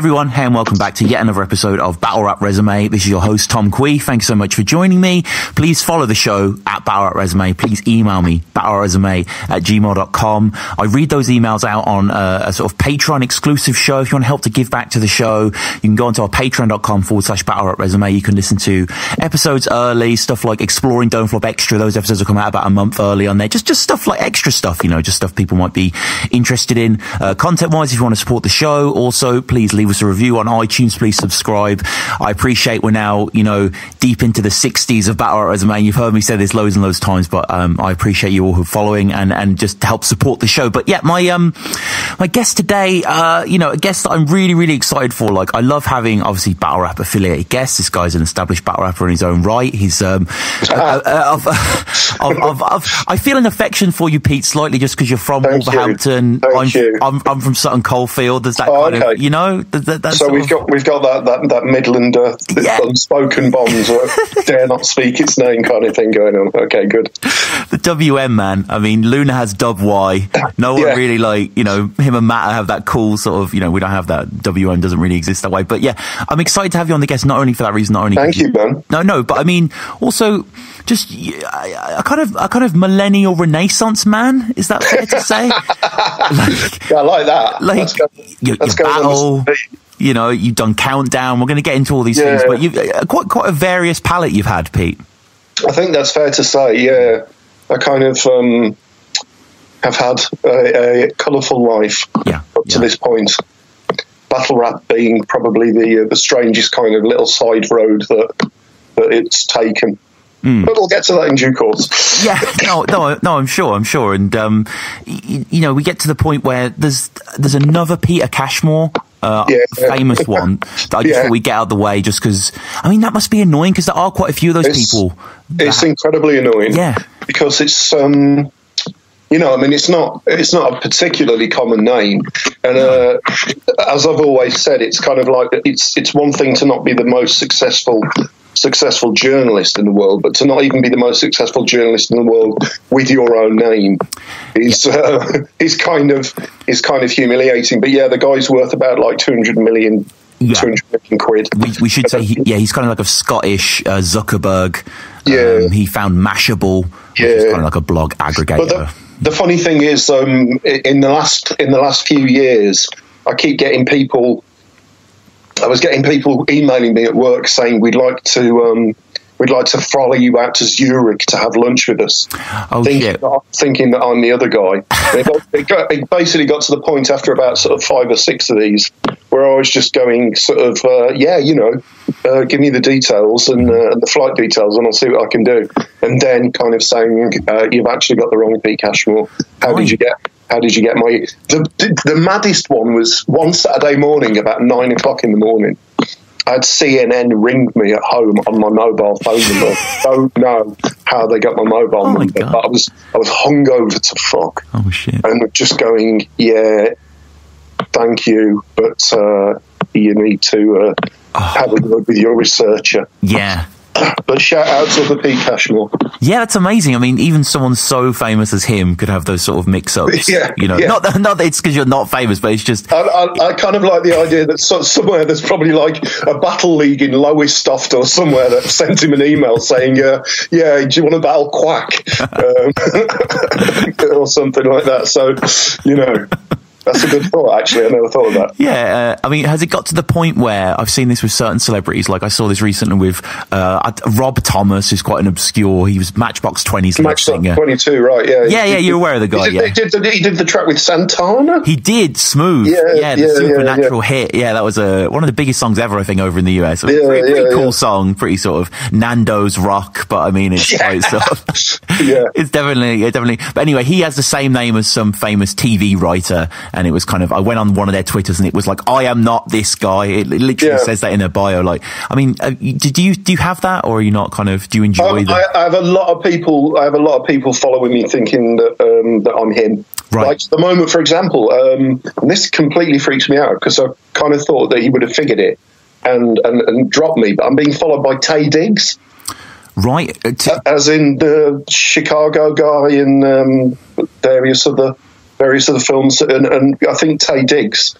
Everyone, hey and welcome back to yet another episode of Battle Rap Resume. This is your host Tom Kwei. Thanks so much for joining me. Please follow the show at Battle Rap Resume. Please email me, battleresume at gmail.com. I read those emails out on a, a, sort of Patreon exclusive show. If you want to help to give back to the show, you can go onto our patreon.com forward slash Battle Rap Resume. You can listen to episodes early, stuff like Exploring Don't Flop Extra. Those episodes will come out about a month early on there. Just, just stuff like extra stuff, you know, just stuff people might be interested in. Uh, content wise, if you want to support the show, also please leave us a review on iTunes. Please subscribe. I appreciate we're now, you know, deep into the 60s of Battle Art man. You've heard me say this loads and loads of times, but um, I appreciate you all who are following and, and just help support the show. But yeah, my um my guest today, uh, you know, a guest that I'm really, really excited for. Like, I love having obviously battle rap affiliated guests. This guy's an established battle rapper in his own right. He's um, uh, uh, I feel an affection for you, Pete, slightly just because you're from Thank Wolverhampton. You. I'm. I'm, I'm from Sutton Coldfield. There's that oh, kind okay. of, you know, that, that so we've got we've got that that, that Midland uh, Yeah. unspoken bonds or dare not speak its name kind of thing going on. Okay, good. the WM man. I mean, Luna has Dub Y. No one Yeah. really like, you know, him and Matt have that cool sort of, you know, we don't have that. WM doesn't really exist that way. But yeah, I'm excited to have you on the guest, not only for that reason, not only. Thank you, man. No, no, but I mean, also, just a, a kind of a kind of millennial renaissance man. Is that fair to say? like, Yeah, I like that. like your, your battle. You know, you've done countdown. We're going to get into all these things, but you've uh, quite quite a various palette you've had, Pete. I think that's fair to say. Yeah, I kind of um, have had a, a colourful life Yeah, up to this point. Battle rap being probably the uh, the strangest kind of little side road that that it's taken. Hmm. But we'll get to that in due course. yeah, no, no, no. I'm sure. I'm sure. And um, y- you know, we get to the point where there's there's another Peter Cashmore. Uh, Yeah. famous one that I just Yeah. thought we get out of the way just because I mean that must be annoying because there are quite a few of those It's- people. It's incredibly annoying. Yeah. because it's um, you know, I mean, it's not it's not a particularly common name, and uh, as I've always said, it's kind of like it's it's one thing to not be the most successful successful journalist in the world, but to not even be the most successful journalist in the world with your own name is uh, is kind of is kind of humiliating. But yeah, the guy's worth about like two hundred million. Yeah. 200 million quid. we, we should say, he, yeah, he's kind of like a Scottish uh, Zuckerberg. Yeah. Um, he found Mashable, which is Yeah. kind of like a blog aggregator. The, the funny thing is, um, in the last in the last few years, I keep getting people. I was getting people emailing me at work saying we'd like to um, we'd like to follow you out to Zurich to have lunch with us. oh thinking, that, thinking that I'm the other guy. It, got, it, got, it basically got to the point after about sort of five or six of these where I was just going sort of, uh, yeah, you know, uh, give me the details and uh, the flight details and I'll see what I can do. And then kind of saying, uh, you've actually got the wrong Pete Cashmore. How did you get? How did you get my? The, the, the maddest one was one Saturday morning about nine o'clock in the morning. I had CNN ring me at home on my mobile phone number. Don't know how they got my mobile Oh my number, God. but I was I was hungover to fuck Oh shit! and just going, yeah, thank you, but uh, you need to uh, Oh. have a word with your researcher. Yeah. But shout out to the Pete Cashmore. Yeah, that's amazing. I mean, even someone so famous as him could have those sort of mix-ups. Yeah, you know, yeah. not that, not that it's because you're not famous, but it's just I, I, I kind of like the idea that so, somewhere there's probably like a battle league in Lowestoft or somewhere that sent him an email saying, uh, "Yeah, do you want to battle Quack?" um, or something like that. So, you know, that's a good thought. Actually, I never thought of that. Yeah, uh, I mean, has it got to the point where I've seen this with certain celebrities? Like I saw this recently with uh, Rob Thomas, who's quite an obscure. He was Matchbox 20's lead Match singer. twenty two, right? Yeah, Yeah, yeah, you're aware of the guy, He yeah. did, he, did the, he did the track with Santana. He did smooth, Yeah, yeah, the yeah, yeah, supernatural hit, yeah. That was a one of the biggest songs ever, I think, over in the US. It was a Yeah, pretty, pretty cool yeah. song, pretty sort of Nando's rock, but I mean, it's quite sort of, Yeah. it's definitely, yeah, definitely. But anyway, he has the same name as some famous TV writer, and it was kind of. I went on one of their twitters, and it was like, "I am not this guy." It, it literally Yeah. says that in their bio. Like, I mean, uh, you- do you do you have that, or are you not? Kind of, do you enjoy Um? I, I have a lot of people. I have a lot of people following me, thinking that um, that I'm him. Right. Like the moment, for example, um, and this completely freaks me out because I kind of thought that he would have figured it and, and and dropped me. But I'm being followed by Taye Diggs, right. uh, t- as in the Chicago guy and um, various other various other films. And, and I think Taye Diggs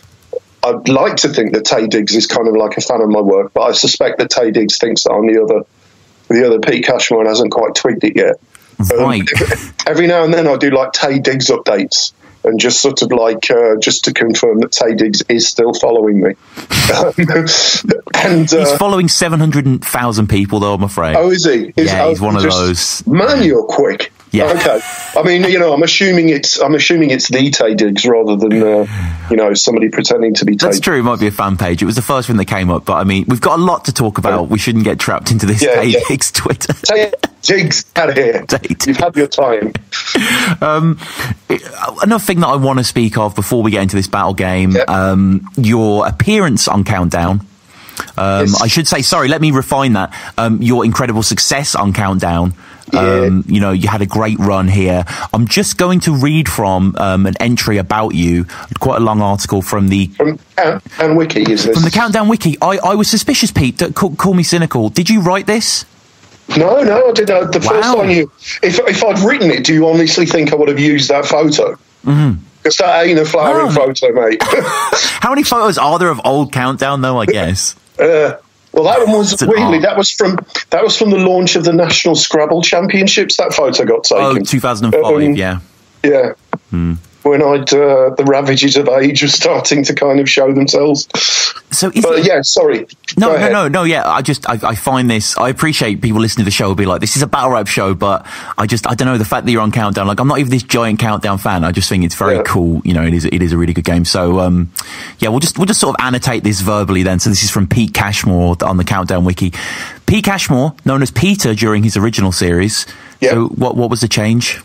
I'd like to think that Taye Diggs is kind of like a fan of my work, but I suspect that Taye Diggs thinks that I'm the other, the other Pete Cashmore and hasn't quite twigged it yet. Right. Um, every now and then I do like Taye Diggs updates and just sort of like uh, just to confirm that Taye Diggs is still following me. and uh, He's following 700,000 people, though, I'm afraid. oh, is he? Is, Yeah, oh, he's one of just- those. Man, you're quick. Yeah. Okay. I mean, you know, I'm assuming it's I'm assuming it's the Taye Diggs rather than uh, you know somebody pretending to be Taye. That's true. It might be a fan page. It was the first one that came up, but I mean, we've got a lot to talk about. We shouldn't get trapped into this Yeah, Taye yeah. Diggs Twitter. Taye Diggs out of here. Taye You've had your time. Another thing that I want to speak of before we get into this battle game, Yeah. um, your appearance on Countdown. Um, Yes. I should say, sorry, let me refine that. Um, your incredible success on Countdown. Um, you know, you had a great run here. I'm just going to read from um, an entry about you, quite a long article from the From Count and Wiki is this? from the Countdown Wiki. I, I was suspicious, Pete. Don't call, call me cynical. Did you write this? No, no, I did. Uh, the first Wow. time you, if if I'd written it, do you honestly think I would have used that photo? Because that ain't a flowering Oh. photo, mate. How many photos are there of old Countdown, though? I guess. uh, well, that one was It's an weirdly art. that was from that was from the launch of the National Scrabble Championships. That photo got taken. Oh, 2005. Um, yeah. Yeah. When I'd uh, the ravages of age were starting to kind of show themselves. So But it- yeah, sorry. No, no, no, no. Yeah, I just I, I find this. I appreciate people listening to the show will be like, "This is a battle rap show," but I just I don't know the fact that you're on countdown. Like, I'm not even this giant countdown fan. I just think it's very Yeah. cool. You know, it is it is a really good game. So, um, yeah, we'll just we'll just sort of annotate this verbally then. So this is from Pete Cashmore on the Countdown Wiki. Pete Cashmore, known as Peter during his original series. Yeah. So what what was the change?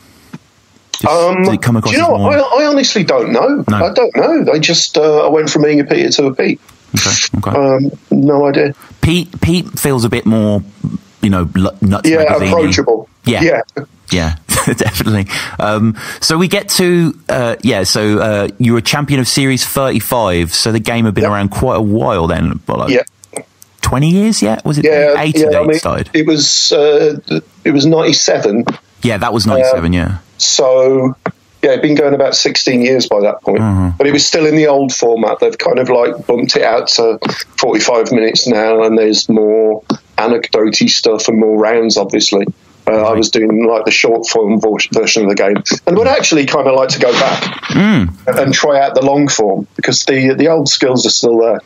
Um, did come across do you know? I, I honestly don't know. No. I don't know. They just uh, I went from being a Peter to a Pete. okay, okay. Um, no idea. Pete Pete feels a bit more, you know, nuts Yeah, magazine-y. approachable. Yeah. yeah. Yeah, definitely. Um, so we get to uh, yeah. So uh, you were a champion of Series Thirty Five. So the game had been Yep. around quite a while then. But like Yeah. twenty years yet? Was it Yeah, eight yeah. of I mean, started? it was uh, it was ninety seven. Yeah, that was ninety seven. yeah. So yeah, it'd been going about sixteen years by that point. Mm-hmm. But it was still in the old format. They've kind of like bumped it out to forty five minutes now, and there's more anecdoty stuff and more rounds, obviously. Uh, I was doing like the short form vo- version of the game, and would actually kind of like to go back Mm. and try out the long form because the the old skills are still there.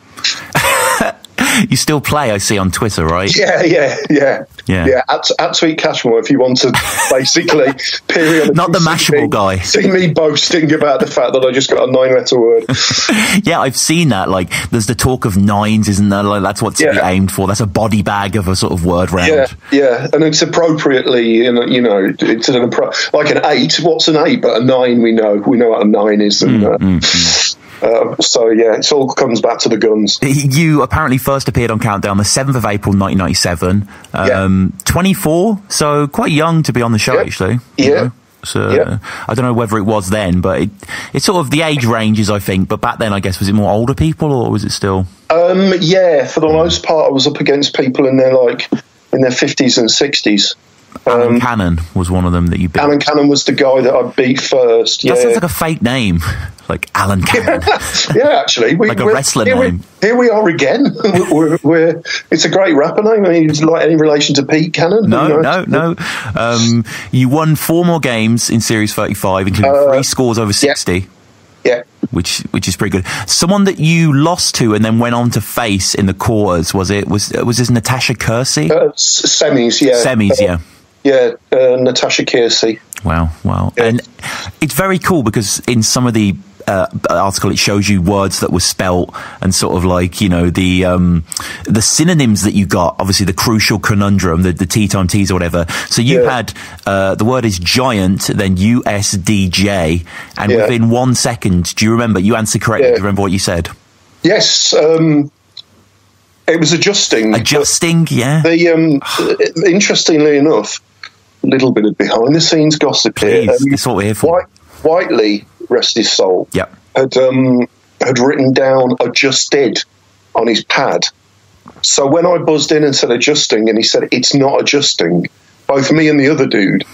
You still play? I see on Twitter, right? Yeah, yeah, yeah, Yeah. yeah. At, at Sweet Cashmore, if you want to basically periodically Not the Mashable me- guy. See me boasting about the fact that I just got a nine-letter word. Yeah, I've seen that. Like, there's the talk of nines, isn't there? Like, that's what's to be Yeah. aimed for. That's a body bag of a sort of word round. Yeah, yeah, and it's appropriately, you know, you know it's an appro- like an eight. What's an eight? But a nine, we know, we know what a nine is. And, Mm, uh, uh, so yeah, it all comes back to the guns. You apparently first appeared on Countdown the 7th of April 1997. Um, 24, so quite young to be on the show, Yeah. actually. you Yeah. know. So Yeah. I don't know whether it was then, but it, it's sort of the age ranges, I think. But back then, I guess, was it more older people or was it still? Um, yeah, for the most part, I was up against people in their like in their fifties and sixties. Alan Cannon was one of them that you beat. Um, Alan Cannon was the guy that I beat first. Yeah, that sounds like a fake name, like Alan Cannon. yeah, actually, we, Like a wrestler here name. We, here we are again. we're, we're, it's a great rapper name. I mean, it's like any relation to Pete Cannon? No, You no, know? no. Um, you won four more games in Series 35, including Uh, three scores over 60. Yeah, which which is pretty good. Someone that you lost to and then went on to face in the quarters was it was was this Natasha Kersey? uh, semis. Yeah, Semis, Uh, yeah. yeah. Uh, Natasha Kersey. Wow, wow. Yeah. And it's very cool because in some of the uh, article it shows you words that were spelt and sort of like you know the um, the synonyms that you got. Obviously, the crucial conundrum, the, the T time T's or whatever. So you Yeah. had uh, the word is giant, then USDJ, and Yeah. within one second, do you remember? You answered correctly. Yeah. Do you remember what you said? Yes, um, it was adjusting. Adjusting, yeah. The um, interestingly enough, a little bit of behind the scenes gossip Please, here. Um, that's what we're here for. White, Whiteley, rest his soul, Yep. had um, had written down adjusted on his pad. So when I buzzed in and said adjusting, and he said it's not adjusting, both me and the other dude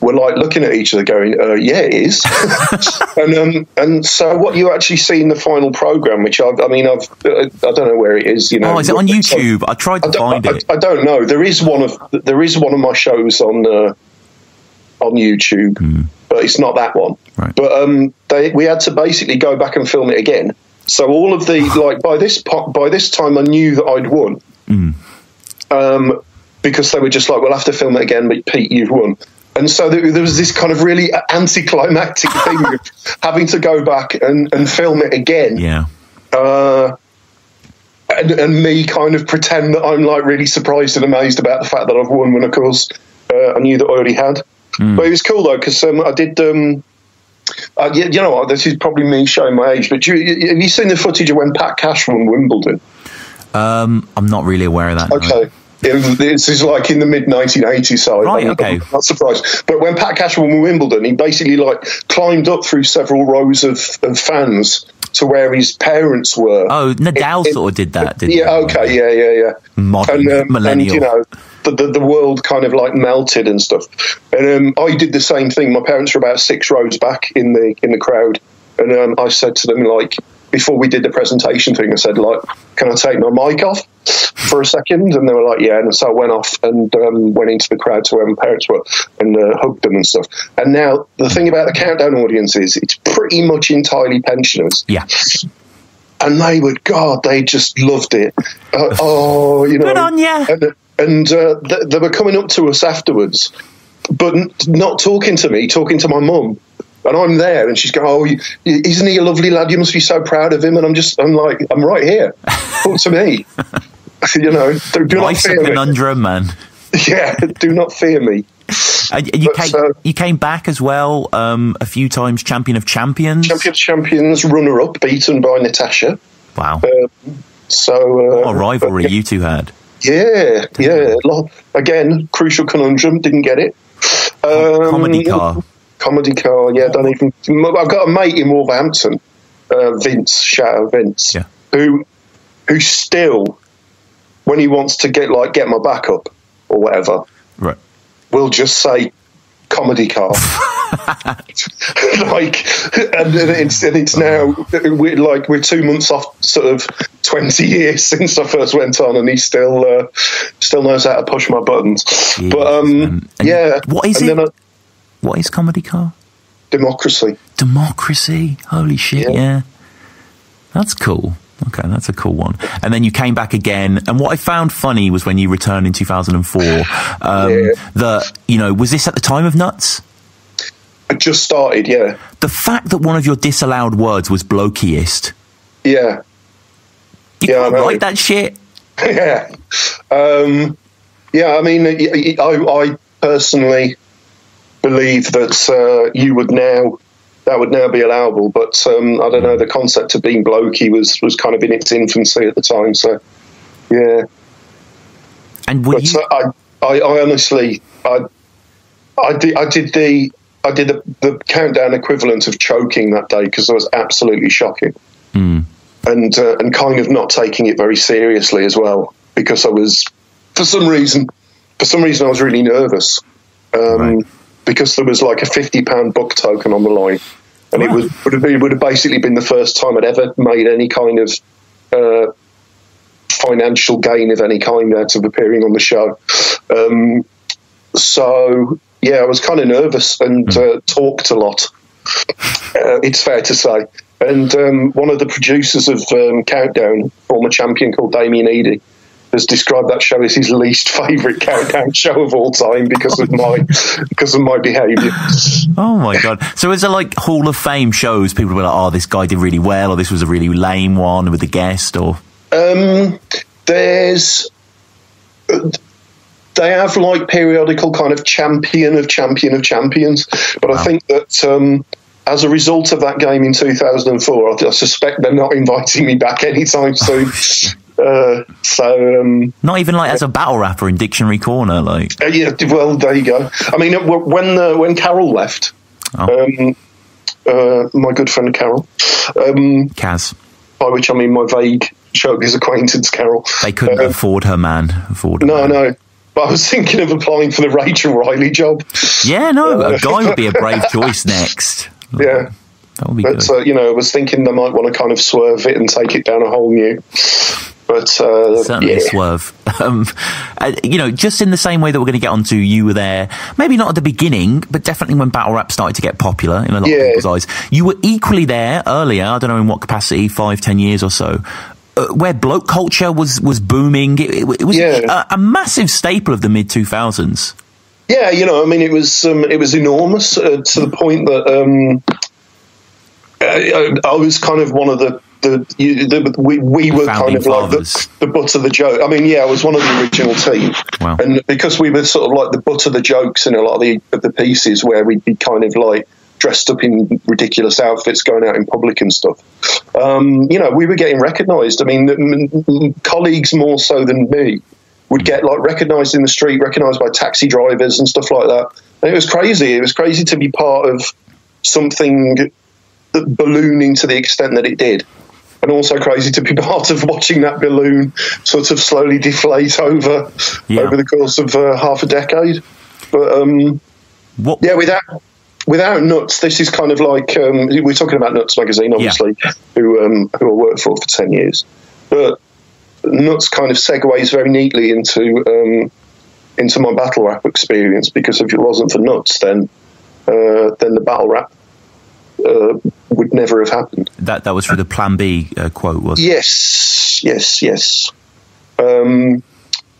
were like looking at each other, going, uh, "Yeah, it is." and um, and so what you actually see in the final program, which I've, I mean, I've uh, I don't know where it is. You know, Oh, is it on YouTube? I tried to I find I, it. I don't know. There is one of there is one of my shows on uh, on YouTube, but it's not that one. Right. But um, they we had to basically go back and film it again. So all of the like by this po- by this time, I knew that I'd won. Hmm. Um, because they were just like, we'll have to film it again, but Pete, you've won. And so there, there was this kind of really anticlimactic thing of having to go back and, and film it again Yeah. uh, and, and me kind of pretend that I'm like really surprised and amazed about the fact that I've won when of course uh, I knew that I already had. But it was cool though because um, I did. Um, uh, you, you know what? This is probably me showing my age, but you, have you seen the footage of when Pat Cash won Wimbledon? Um, I'm not really aware of that. no. Okay. It this is like in the mid 1980s, so Right, I'm, okay. I'm not surprised. But when Pat Cash won Wimbledon, he basically like climbed up through several rows of, of fans to where his parents were. Oh, Nadal It- sort of did that, didn't he? yeah, he? okay, yeah, yeah, yeah. Modern, and, um, and millennial. you know, the, the the world kind of like melted and stuff. And um, I did the same thing. My parents were about six rows back in the in the crowd, and um, I said to them like before we did the presentation thing, I said like, "Can I take my mic off for a second? And they were like, "Yeah." And so I went off and um, went into the crowd to where my parents were and uh, hugged them and stuff. And now the thing about the countdown audience is it's pretty much entirely pensioners Yeah. and they would God, they just loved it. Uh, oh, you know, Good on ya. And, and uh, th- they were coming up to us afterwards, but n- not talking to me, talking to my mum. And I'm there, and she's going, "Oh, you, isn't he a lovely lad? You must be so proud of him." And I'm just, I'm like, I'm right here. Talk to me. you know, do, do not Life's a fear me. conundrum, man. Yeah, do not fear me. And you But, came, uh, you came back as well um, a few times, champion of champions. Champion of champions, runner up, beaten by Natasha. Wow, So, uh, what a rivalry but, you two had. Yeah, yeah. Again, crucial conundrum. Didn't get it. Um, Comedy car. Comedy car. Yeah, don't even. I've got a mate in Wolverhampton, uh, Vince. Shout out Vince. Yeah. Who, who still, when he wants to get like get my back up or whatever, Right. will just say comedy car. like, and it's and it's now we're like we're two months off, sort of twenty years since I first went on, and he still uh, still knows how to push my buttons. but um. And yeah, what is and it? Uh, What is comedy car? democracy. Democracy. Holy shit, Yeah. yeah. That's cool. Okay, that's a cool one. And then you came back again. And what I found funny was when you returned in 2004, um, Yeah. that, you know, was this at the time of Nuts? I just started. Yeah, The fact that one of your disallowed words was blokiest. yeah, You Yeah, I can't know. write that shit. yeah. Um, yeah, I mean, I I personally believe that uh, you would now that would now be allowable, but um, I don't know. The concept of being blokey was was kind of in its infancy at the time, so yeah. And were But you, uh, I, I, I honestly, I, I did, I did the, I did the, the countdown equivalent of choking that day because I was absolutely shocking, and uh, and kind of not taking it very seriously as well because I was, for some reason, for some reason I was really nervous, um, Right. Because there was like a fifty pound book token on the line, and it was would have, it would have basically been the first time I'd ever made any kind of. Uh, financial gain of any kind out of appearing on the show. Um, so yeah, I was kind of nervous and uh, talked a lot. Uh, it's fair to say. And um, one of the producers of um, Countdown, former champion called Damian Eadie, has described that show as his least favourite countdown show of all time because of my because of my behaviour. oh my God. So is there like Hall of Fame shows? People will be like, oh, this guy did really well, or this was a really lame one with the guest, or. Um, there's they have like periodical kind of champion of champion of champions, but I think that um, as a result of that game in 2004, I, I suspect they're not inviting me back anytime soon. uh, so um, Not even like as a battle rapper in Dictionary Corner, like. uh, yeah, well there you go. I mean, when uh, when Carol left, Oh. um, uh, my good friend Carol, um, Kaz. by which I mean my vague showbiz acquaintance Carol. They couldn't afford her, man. Afford her No, man. no. but I was thinking of applying for the Rachel Riley job. Yeah, no, a guy would be a brave choice next. Yeah. That would be But, good. you know, I was thinking they might want to kind of swerve it and take it down a whole new. But, uh, Certainly yeah. a swerve. Um, uh, you know, just in the same way that we're going to get onto you were there, maybe not at the beginning, but definitely when battle rap started to get popular in a lot Yeah. of people's eyes. You were equally there earlier, I don't know in what capacity, five, ten years or so. Uh, where bloke culture was was booming, it, it, it was Yeah. a, a massive staple of the mid two thousands. Yeah, you know, I mean, it was um, it was enormous uh, to the point that um, I, I was kind of one of the the, the we, we were kind of like the, the butt of the joke. I mean, yeah, I was one of the original team, Wow. and because we were sort of like the butt of the jokes in a lot of the of the pieces where we'd be kind of like dressed up in ridiculous outfits, going out in public and stuff. Um, you know, we were getting recognised. I mean, m- m- colleagues more so than me would get like recognised in the street, recognised by taxi drivers and stuff like that. And it was crazy. It was crazy to be part of something that ballooning to the extent that it did. And also crazy to be part of watching that balloon sort of slowly deflate over Yeah. over the course of uh, half a decade. But um, What? yeah, without without nuts, this is kind of like um, we're talking about Nuts magazine, obviously, who um, who I worked for for ten years. But Nuts kind of segues very neatly into um, into my battle rap experience because if it wasn't for Nuts, then uh, then the battle rap uh, would never have happened. That that was for the Plan B uh, quote, was it? Yes, yes, yes. Um,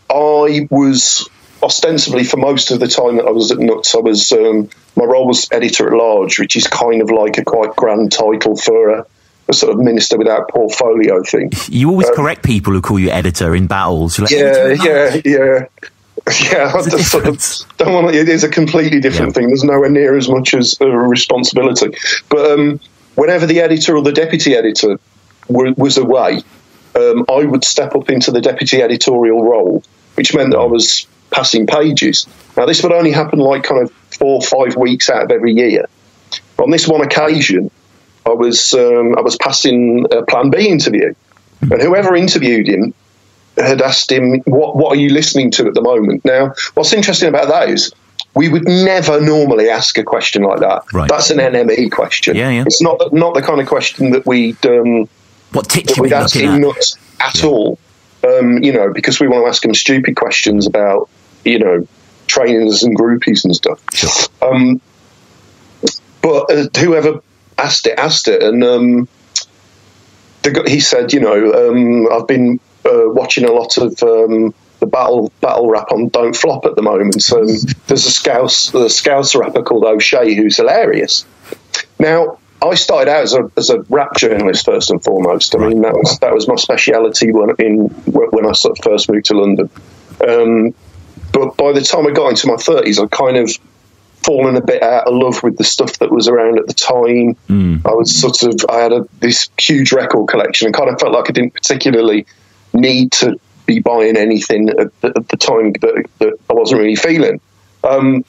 I was ostensibly for most of the time that I was at Nuts, I was um, my role was editor at large, which is kind of like a quite grand title for a, a sort of minister without portfolio thing. You always correct people who call you editor in battles. Like, Yeah, "Editor yeah, yeah. Yeah, I There's just sort of don't want to, it is a completely different Yeah. thing. There's nowhere near as much as a responsibility. But um, whenever the editor or the deputy editor were, was away, um, I would step up into the deputy editorial role, which meant that I was passing pages. Now, this would only happen like kind of four or five weeks out of every year. On this one occasion, I was um, I was passing a Plan B interview, and whoever interviewed him had asked him, "What what are you listening to at the moment?" Now, what's interesting about that is we would never normally ask a question like that. Right. That's an NME question. Yeah, yeah. It's not not the kind of question that we'd um, What that we'd ask him at? nuts at all. Um, you know, because we want to ask him stupid questions about you know trainers and groupies and stuff. Sure. Um, but uh, whoever asked it asked it, and um, the, he said, you know, um, I've been uh, watching a lot of um, the battle battle rap on Don't Flop at the moment. So there's a Scouse a Scouse rapper called O'Shea who's hilarious. Now. I started out as a, as a rap journalist first and foremost. I mean, that was that was my speciality when in when I sort of first moved to London. Um, but by the time I got into my thirties, I kind of fallen a bit out of love with the stuff that was around at the time. I was sort of I had a, this huge record collection and kind of felt like I didn't particularly need to be buying anything at the, at the time that, that I wasn't really feeling. Um,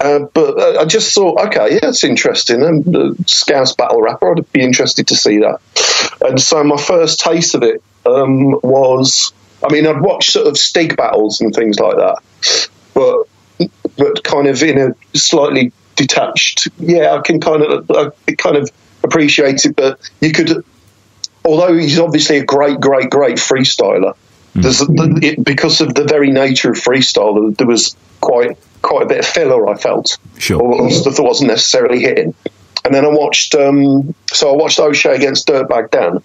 uh, but uh, I just thought, okay, yeah, it's interesting. And the Scouse battle rapper, I'd be interested to see that. And so my first taste of it um, was, I mean, I'd watched sort of Stig battles and things like that, but but kind of in a slightly detached. Yeah, I can kind of I kind of appreciate it, but you could. Although he's obviously a great, great, great freestyler, there's it, because of the very nature of freestyle, there, there was quite quite a bit of filler. I felt, Sure. or, or stuff that wasn't necessarily hitting. And then I watched, um, so I watched O'Shea against Dirtbag Dan,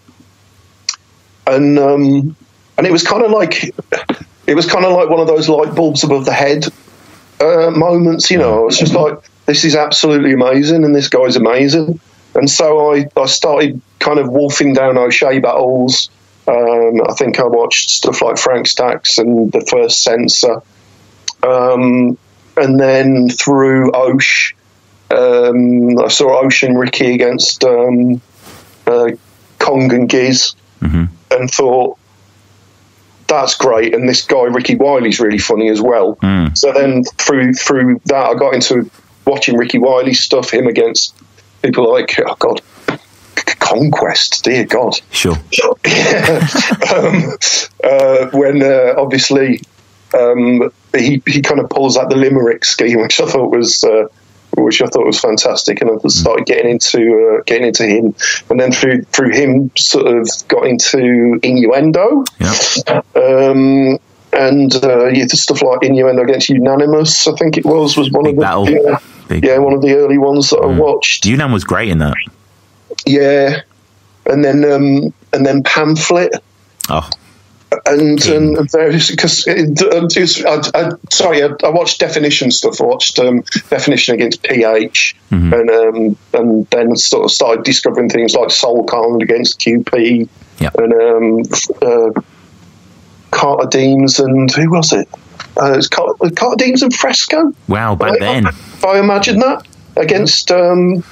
and um, and it was kind of like it was kind of like one of those light bulbs above the head uh, moments. You know, it's just like this is absolutely amazing, and this guy's amazing. And so I, I started kind of wolfing down O'Shea battles. Um, I think I watched stuff like Frank Stacks and the first Censor. Um, and then through Osh, um, I saw Ocean Ricky against um, uh, Kong and Giz and thought, that's great. And this guy, Rikky Riley's really funny as well. So then through through that, I got into watching Rikky Riley stuff, him against people are like, oh God, Conquest, dear God. Sure. um, uh, when uh, obviously um, he he kind of pulls out the limerick scheme, which I thought was. Uh, which I thought was fantastic, and I started getting into uh, getting into him, and then through through him, sort of got into innuendo, Yeah. um, and uh, yeah, stuff like innuendo against unanimous. I think it was was one Big of the Big- yeah one of the early ones that I watched. Unam was great in that. Yeah, and then um, and then pamphlet Oh, and and, and various because um, it was, I, I, sorry I, I watched definition stuff. I watched um, definition against pH, Mm-hmm. and um, and then sort of started discovering things like Soul Khan against QP, Yeah. and um, uh, Carter Deems and who was it? Uh, it was Carter, Carter and Fresco. wow! Back then, If I imagine that against um,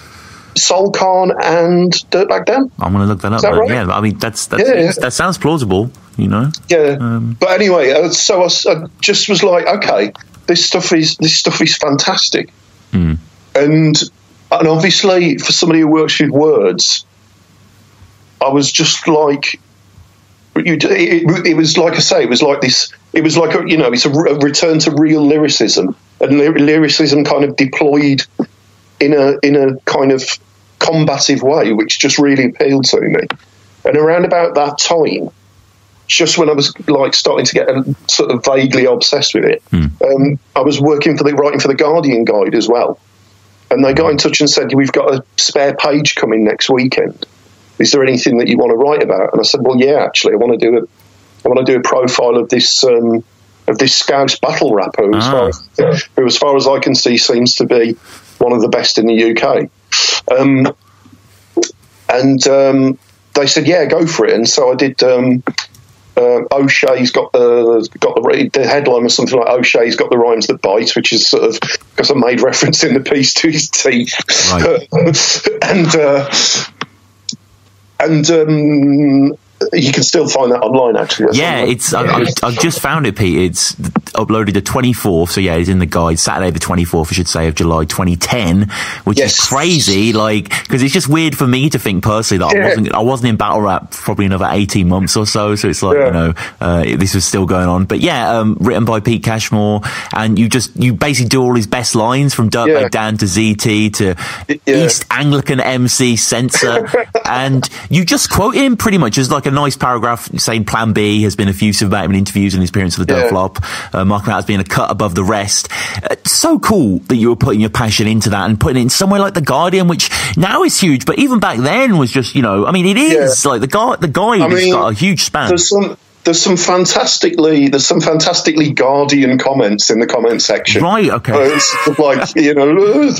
Soul Khan and Dirtbag Dan. I'm gonna look that up. that right? Yeah, I mean that's, that's Yeah, that sounds plausible. You know, Yeah, Um, but anyway, uh, so I just was like, okay, this stuff is this stuff is fantastic, Hmm. and and obviously for somebody who works with words, I was just like, you, it, it was like I say, it was like this. It was like a, you know, it's a, a return to real lyricism, and ly- lyricism kind of deployed in a in a kind of combative way, which just really appealed to me. And around about that time, just when I was like starting to get sort of vaguely obsessed with it, um, I was working for the writing for the Guardian guide as well, and they got in touch and said, "We've got a spare page coming next weekend. Is there anything that you want to write about?" And I said, "Well, yeah, actually, I want to do a, I want to do a profile of this." Um, of this Scouse battle rapper, who, as far Ah. as, who, as far as I can see, seems to be one of the best in the UK. Um, and um, they said, "Yeah, go for it." And so I did. Um, uh, O'Shea's got the got the the headline was something like O'Shea's got the rhymes that bite, which is sort of because I made reference in the piece to his teeth, Right. and uh, and um, you can still find that online actually. Yeah, it's I, I've just found it, Pete. It's uploaded the 24th, so yeah, it's in the guide. Saturday the 24th, I should say, of July 2010, which Yes. is crazy. Like, because it's just weird for me to think personally that I wasn't I wasn't in battle rap probably another 18 months or so. So it's like Yeah. you know uh, this was still going on. But yeah, um, written by Pete Cashmore, and you just you basically do all his best lines from Dirtbag Yeah. Dan to ZT to Yeah. East Anglican MC Censor, and you just quote him pretty much as like a nice paragraph saying Plan B has been effusive about him in interviews and his appearance for the Yeah. Flop, uh, marking out as being a cut above the rest. Uh, so cool that you were putting your passion into that and putting it in somewhere like the Guardian, which now is huge, but even back then was just you know, I mean, it is like the guy, the guy has mean, got a huge span. there's some there's some fantastically there's some fantastically Guardian comments in the comment section. Right, okay. Uh, it's like you know uh,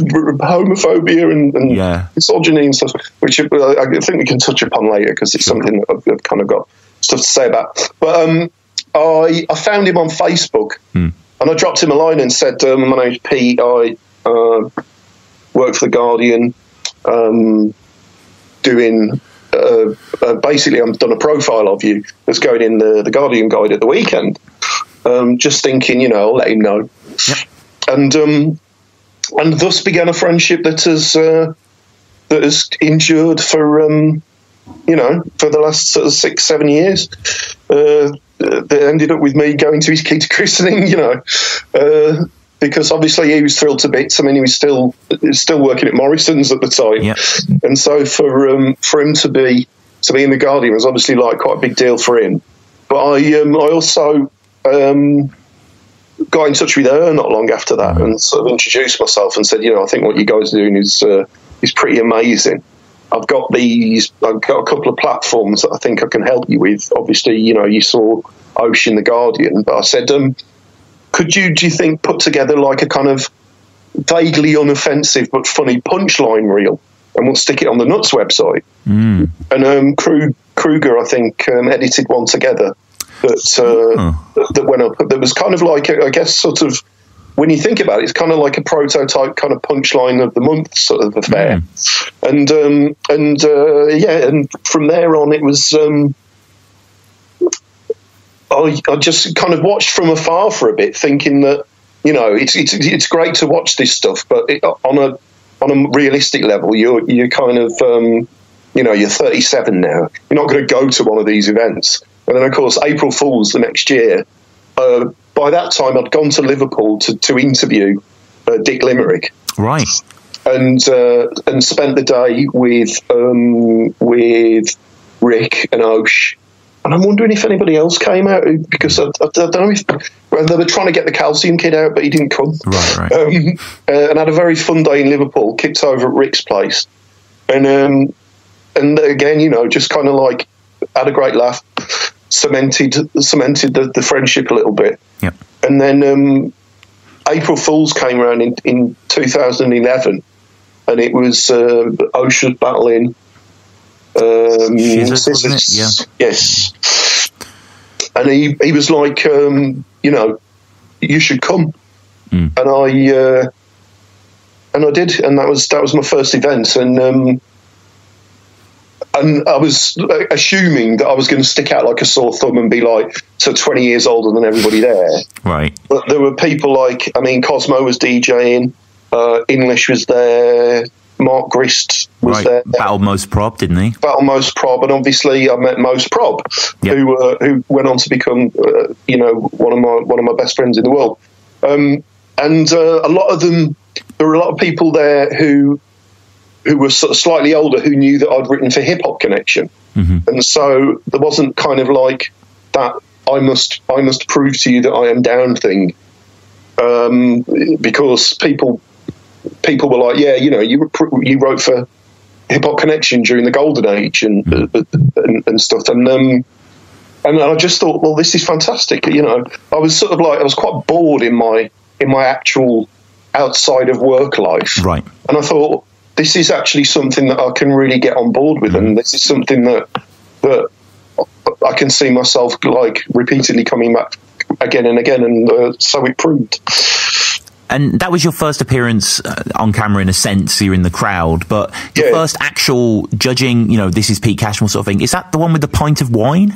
homophobia and, and Yeah. misogyny and stuff, which uh, I think we can touch upon later because it's something that I've, I've kind of got stuff to say about. But um, I I found him on Facebook Hmm. and I dropped him a line and said, um, "My name's Pete. I uh, work for the Guardian." Um, doing basically, I've done a profile of you that's going in the, the Guardian guide at the weekend. Um, just thinking, you know, I'll let him know. Yep. And um, and thus began a friendship that has uh, that has endured for um, you know for the last sort of six seven years. Uh, that ended up with me going to his to christening, you know. Uh, because obviously he was thrilled to bits. I mean, he was still still working at Morrison's at the time, Yep. and so for um, for him to be to be in the Guardian was obviously like quite a big deal for him. But I um, I also um, got in touch with her not long after that and sort of introduced myself and said, you know, I think what you guys are doing is uh, is pretty amazing. I've got these. I've got a couple of platforms that I think I can help you with. Obviously, you know, you saw Ocean the Guardian, but I said, um, could you, do you think, put together like a kind of vaguely unoffensive but funny punchline reel, and we'll stick it on the Nuts website? Mm. And um, Krug, Kruger, I think, um, edited one together that uh, that, that went up. That was kind of like, I guess, sort of. When you think about it, it's kind of like a prototype kind of punchline of the month sort of affair, and um, and uh, yeah, and from there on, it was. Um, I, I just kind of watched from afar for a bit, thinking that you know it's it's it's great to watch this stuff, but it, on a on a realistic level, you're you're kind of um, you know you're 37 now. You're not going to go to one of these events, and then of course April Fools the next year. Uh, by that time, I'd gone to Liverpool to, to interview uh, Dick Limerick. Right. And uh, and spent the day with um, with Rick and Osh. And I'm wondering if anybody else came out because I, I, I don't know if well, they were trying to get the calcium kid out, but he didn't come. Right, right. Um, uh, and had a very fun day in Liverpool. Kicked over at Rick's place, and um, and again, you know, just kind of like had a great laugh, cemented cemented the, the friendship a little bit. Yep. And then um, April Fools came around in, in 2011, and it was uh, Ocean battling um, it? Scissors. Yes. And he, he was like, um, you know, you should come. Mm. And I uh, and I did, and that was that was my first event, and um, and I was assuming that I was going to stick out like a sore thumb and be like so twenty years older than everybody there. Right. But there were people like, I mean, Cosmo was DJing, uh, English was there, Mark Grist was Right. there. Battle Mos Prob, didn't he? Battle Mos Prob, and obviously I met Mos Prob, Yep. who uh, who went on to become, uh, you know, one of my one of my best friends in the world. Um, and uh, a lot of them, there were a lot of people there who who were sort of slightly older who knew that I'd written for Hip Hop Connection, and so there wasn't kind of like that. I must I must prove to you that I am down thing, um, because people people were like, yeah, you know, you you wrote for Hip Hop Connection during the golden age and uh, and, and stuff, and um, and I just thought, well, this is fantastic. You know, I was sort of like I was quite bored in my in my actual outside of work life, Right. and I thought this is actually something that I can really get on board with, and this is something that that I can see myself like repeatedly coming back again and again, and uh, so it proved. And that was your first appearance uh, on camera in a sense. You're in the crowd, but your Yeah. first actual judging, you know, this is Pete Cashmore sort of thing. Is that the one with the pint of wine?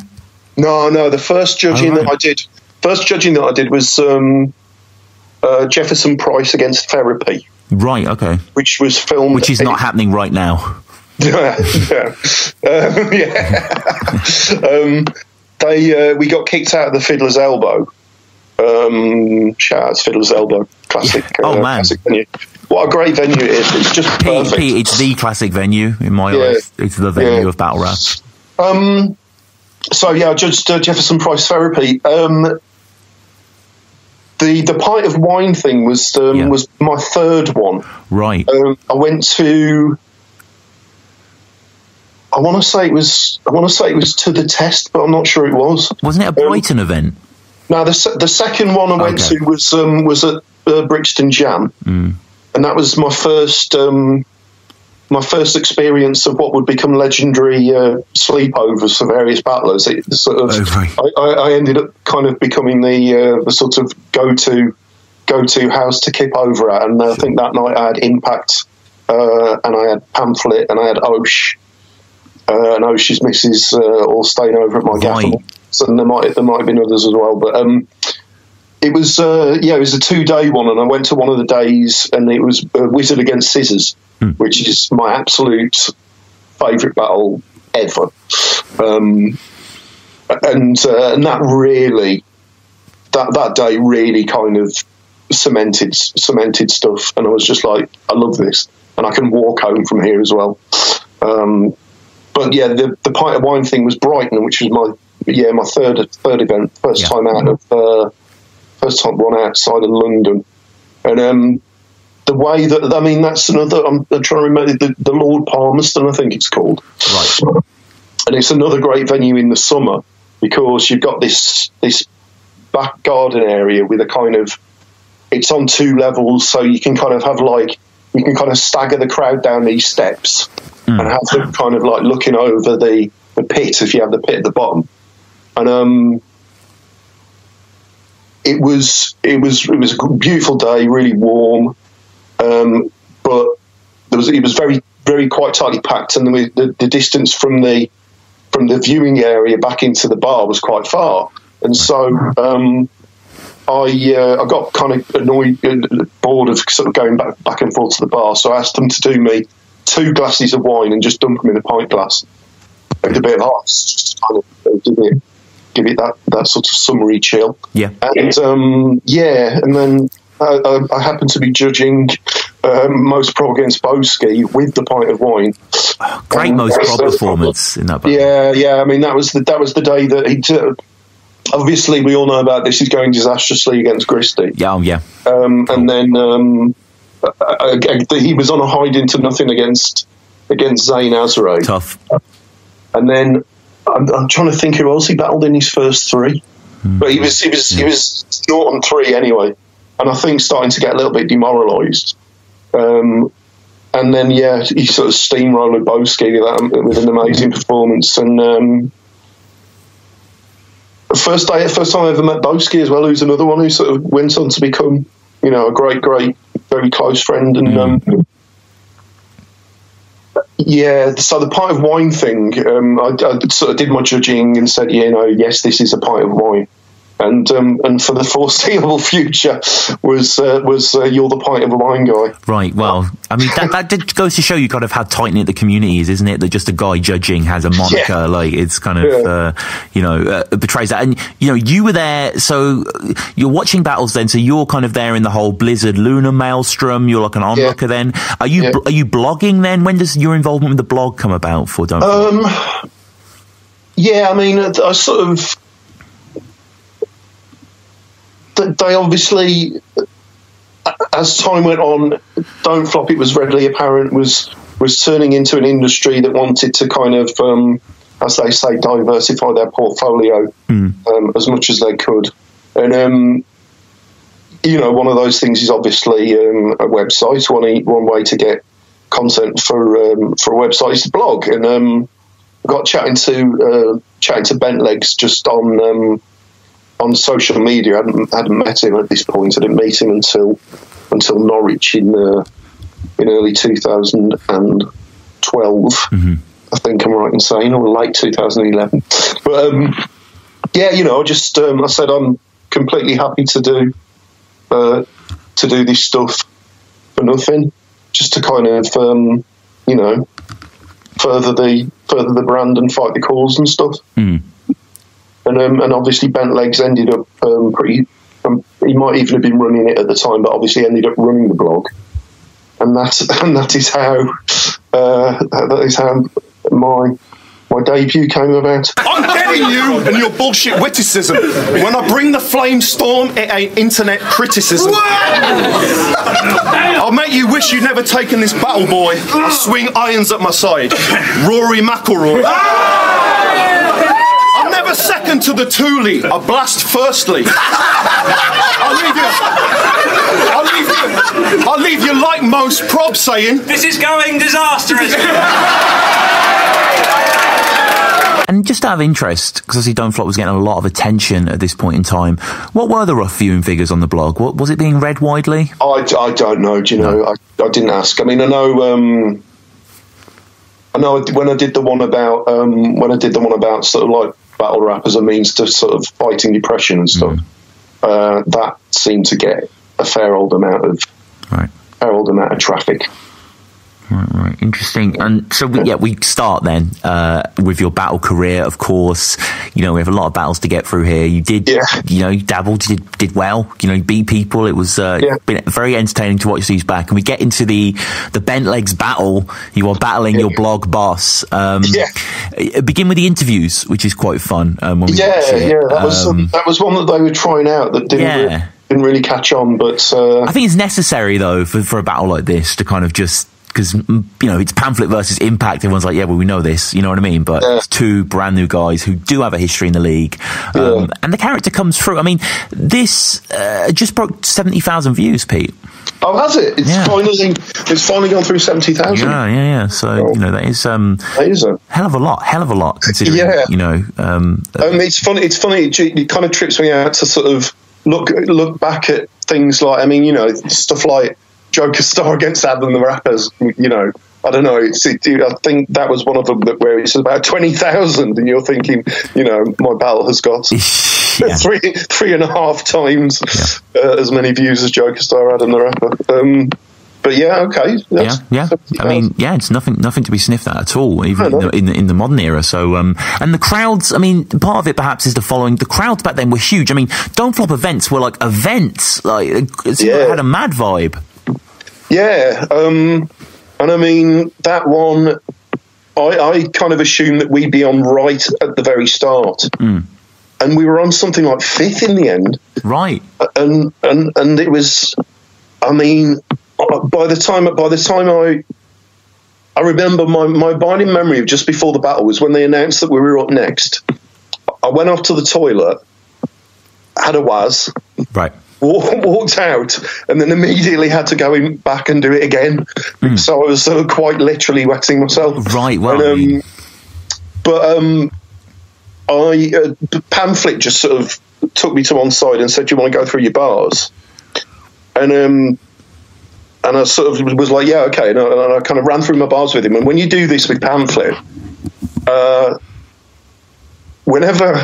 No, no. The first judging Oh, right. that I did, first judging that I did was um, uh, Jefferson Price against Therapy, Right. Okay. which was filmed. Which is not happening right now. yeah, um, yeah. um, they uh, we got kicked out of the Fiddler's Elbow. Um, shout out to Fiddler's Elbow, classic. Oh, uh, man. classic venue. What a great venue it is! It's just perfect. It's the classic venue in my Yeah. eyes. It's the venue Yeah. of battle rap. Um, so yeah, I judged uh, Jefferson Price Therapy. Um, the the pint of wine thing was um, Yeah. was my third one. Right. Um, I went to. I want to say it was. I want to say it was to the test, but I'm not sure it was. Wasn't it a Brighton event? Now the se- the second one I went Okay. to was um, was at uh, Brixton Jam, Mm. and that was my first um, my first experience of what would become legendary uh, sleepovers for various battlers. It sort of Oh. I, I, I ended up kind of becoming the uh, the sort of go to go to house to kip over at, and I think that night I had Impact, uh, and I had Pamphlet, and I had Osh, uh, and Osh's missus uh, all staying over at my Right. gaffer. So there might there might have been others as well, but um, it was uh, yeah, it was a two day one, and I went to one of the days, and it was uh, Wizard against Scissors, which is my absolute favourite battle ever. Um, and uh, and that really that that day really kind of cemented cemented stuff, and I was just like, I love this, and I can walk home from here as well. Um, but yeah, the the pint of wine thing was Brighton, which was my yeah my third third event, first Yeah. time out of uh, first time one outside of London, and um, the way that I mean that's another I'm, I'm trying to remember the, the Lord Palmerston I think it's called, Right. and it's another great venue in the summer because you've got this this back garden area with a kind of it's on two levels, so you can kind of have like you can kind of stagger the crowd down these steps and have them kind of like looking over the the pit if you have the pit at the bottom, and um. It was it was it was a beautiful day, really warm, um, but there was it was very very quite tightly packed, and the, the, the distance from the from the viewing area back into the bar was quite far, and so um, I uh, I got kind of annoyed, bored of sort of going back back and forth to the bar. So I asked them to do me two glasses of wine and just dump them in a pint glass. With a bit of ice, just kind of did it. give it that that sort of summery chill. Yeah. And um, yeah, and then I, I happened to be judging um, most pro against Boski with the pint of wine. Great Um, most pro performance in that battle. Yeah, yeah. I mean, that was the that was the day that he. Obviously, we all know about this. He's going disastrously against Christie, Yeah, oh, yeah. um, and then um, uh, uh, uh, he was on a hide into nothing against against Zayn Azray, Tough. and then I'm, I'm trying to think who else he battled in his first three, Hmm. but he was he was he was short on three anyway, and I think starting to get a little bit demoralised. Um, and then yeah, he sort of steamrolled Boski with, that, with an amazing performance. And um, first day, first time I ever met Boski as well, who's another one who sort of went on to become, you know, a great, great, very close friend. And um, yeah, so the pint of wine thing, um, I, I sort of did my judging and said, you know, yes, this is a pint of wine. And um, and for the foreseeable future was uh, was uh, you're the pint of a wine guy. Right. Well, I mean, that, that did goes to show you kind of how tight knit the community is, isn't it? That just a guy judging has a moniker, Yeah. like it's kind of, Yeah. uh, you know, uh, betrays that. And you know, you were there, so you're watching battles then. So you're kind of there in the whole Blizzard Lunar maelstrom. You're like an onlooker then. Are you Yeah. are you blogging then? When does your involvement with the blog come about? For don't. Um, yeah, I mean, I sort of. Th- They obviously, as time went on, Don't Flop. It was readily apparent was was turning into an industry that wanted to kind of, um, as they say, diversify their portfolio um, as much as they could, and um, you know, one of those things is obviously um, a website. One one way to get content for um, for a website is to blog, and um, I got chatting to uh, chatting to Bentlegs just on um, on social media. I hadn't, hadn't met him at this point. I didn't meet him until until Norwich in uh, in early 2012. I think I'm right in saying, or late 2011. But um, yeah, you know, I just um, I said I'm completely happy to do uh, to do this stuff for nothing, just to kind of um, you know further the further the brand and fight the cause and stuff. Mm. And um, and obviously Bentlegs ended up um, pretty. Um, he might even have been running it at the time, but obviously ended up running the blog, and that and that is how uh, that is how my my debut came about. I'm getting you and your bullshit witticism. When I bring the flame storm, it ain't internet criticism. I'll make you wish you'd never taken this battle, boy. I swing irons at my side. Rory McIlroy. I'm never second to the Thule. I blast firstly. I'll leave you. I'll leave you. I'll leave you like Mos Prob saying. This is going disastrous. And just out of interest, because I see Don't Flop was getting a lot of attention at this point in time. What were the rough viewing figures on the blog? What was it being read widely? I, I don't know. Do you know? I, I didn't ask. I mean, I know. Um, I know when I did the one about um, when I did the one about sort of like battle rap as a means to sort of fighting depression and stuff. Uh, that seemed to get a fair old amount of Right. fair old amount of traffic. Right, right, interesting. And so, we, yeah, we start then uh, with your battle career. Of course, you know we have a lot of battles to get through here. You did, Yeah. you know, you dabbled, you did did well. You know, you beat people. It was uh, Yeah. been very entertaining to watch these back. And we get into the the Bentlegs battle. You are battling your blog boss. Um, Yeah. uh, Begin with the interviews, which is quite fun. Um, Yeah, yeah, that was Um, that was one that they were trying out that didn't Yeah. re- didn't really catch on. But uh, I think it's necessary though for, for a battle like this to kind of just because you know it's pamphlet versus impact. Everyone's like, yeah, well, we know this, you know what I mean? But Yeah. it's two brand new guys who do have a history in the league, um, Yeah. and the character comes through. I mean, this uh, just broke seventy thousand views, Pete. oh, has it? It's Yeah. finally it's finally gone through seventy thousand. Yeah, yeah, yeah. So you know that is um, Amazing. hell of a lot, hell of a lot considering Yeah. you know. Um, Um, it's funny. It's funny. It, it kind of trips me out to sort of look look back at things like. I mean, you know, stuff like Joker Starr against Adam the Rappers. You know, I don't know. It's, it, I think that was one of them that where it's about twenty thousand, and you're thinking, you know, my battle has got yeah. three three and a half times uh, as many views as Joker Starr Adam the Rapper. Um, but yeah, okay. Yeah, yeah. I mean, yeah, it's nothing, nothing to be sniffed at at all, even in, the, in, the, in the modern era. So, um, and the crowds. I mean, part of it perhaps is the following: the crowds back then were huge. I mean, Don't Flop events were like events. Like, it Yeah. had a mad vibe. Yeah, um, and I mean that one. I, I kind of assumed that we'd be on right at the very start, Hmm. and we were on something like fifth in the end. Right. and and and it was i mean by the time by the time i i remember my my binding memory of just before the battle was when they announced that we were up next i went off to the toilet had a was Right. Wa- walked out and then immediately had to go in back and do it again so i was uh, quite literally wetting myself Right. Well, And, um, but um, I uh, pamphlet just sort of took me to one side and said, "Do you want to go through your bars?" And um, and I sort of was like, "Yeah, okay." And I, and I kind of ran through my bars with him. And when you do this with pamphlet, uh, whenever,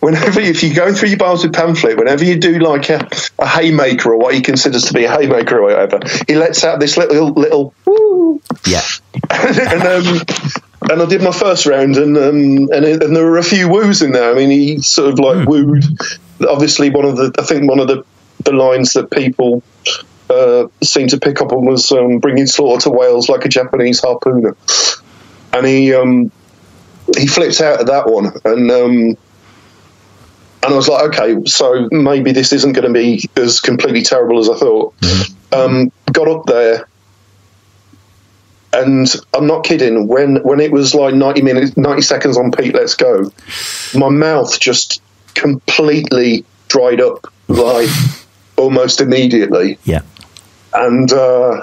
whenever if you go through your bars with pamphlet, whenever you do like a, a haymaker or what he considers to be a haymaker or whatever, he lets out this little little woo yeah. and um, and I did my first round, and um, and, it, and there were a few woos in there. I mean, he sort of like wooed. Obviously, one of the I think one of the the lines that people uh, seemed to pick up on was um, bringing slaughter to Wales like a Japanese harpooner, and he um, he flipped out at that one, and. Um, and I was like, okay, so maybe this isn't going to be as completely terrible as I thought. Um, got up there, and I'm not kidding. When when it was like 90 minutes, 90 seconds on Pete, let's go. My mouth just completely dried up, like almost immediately. Yeah. And uh,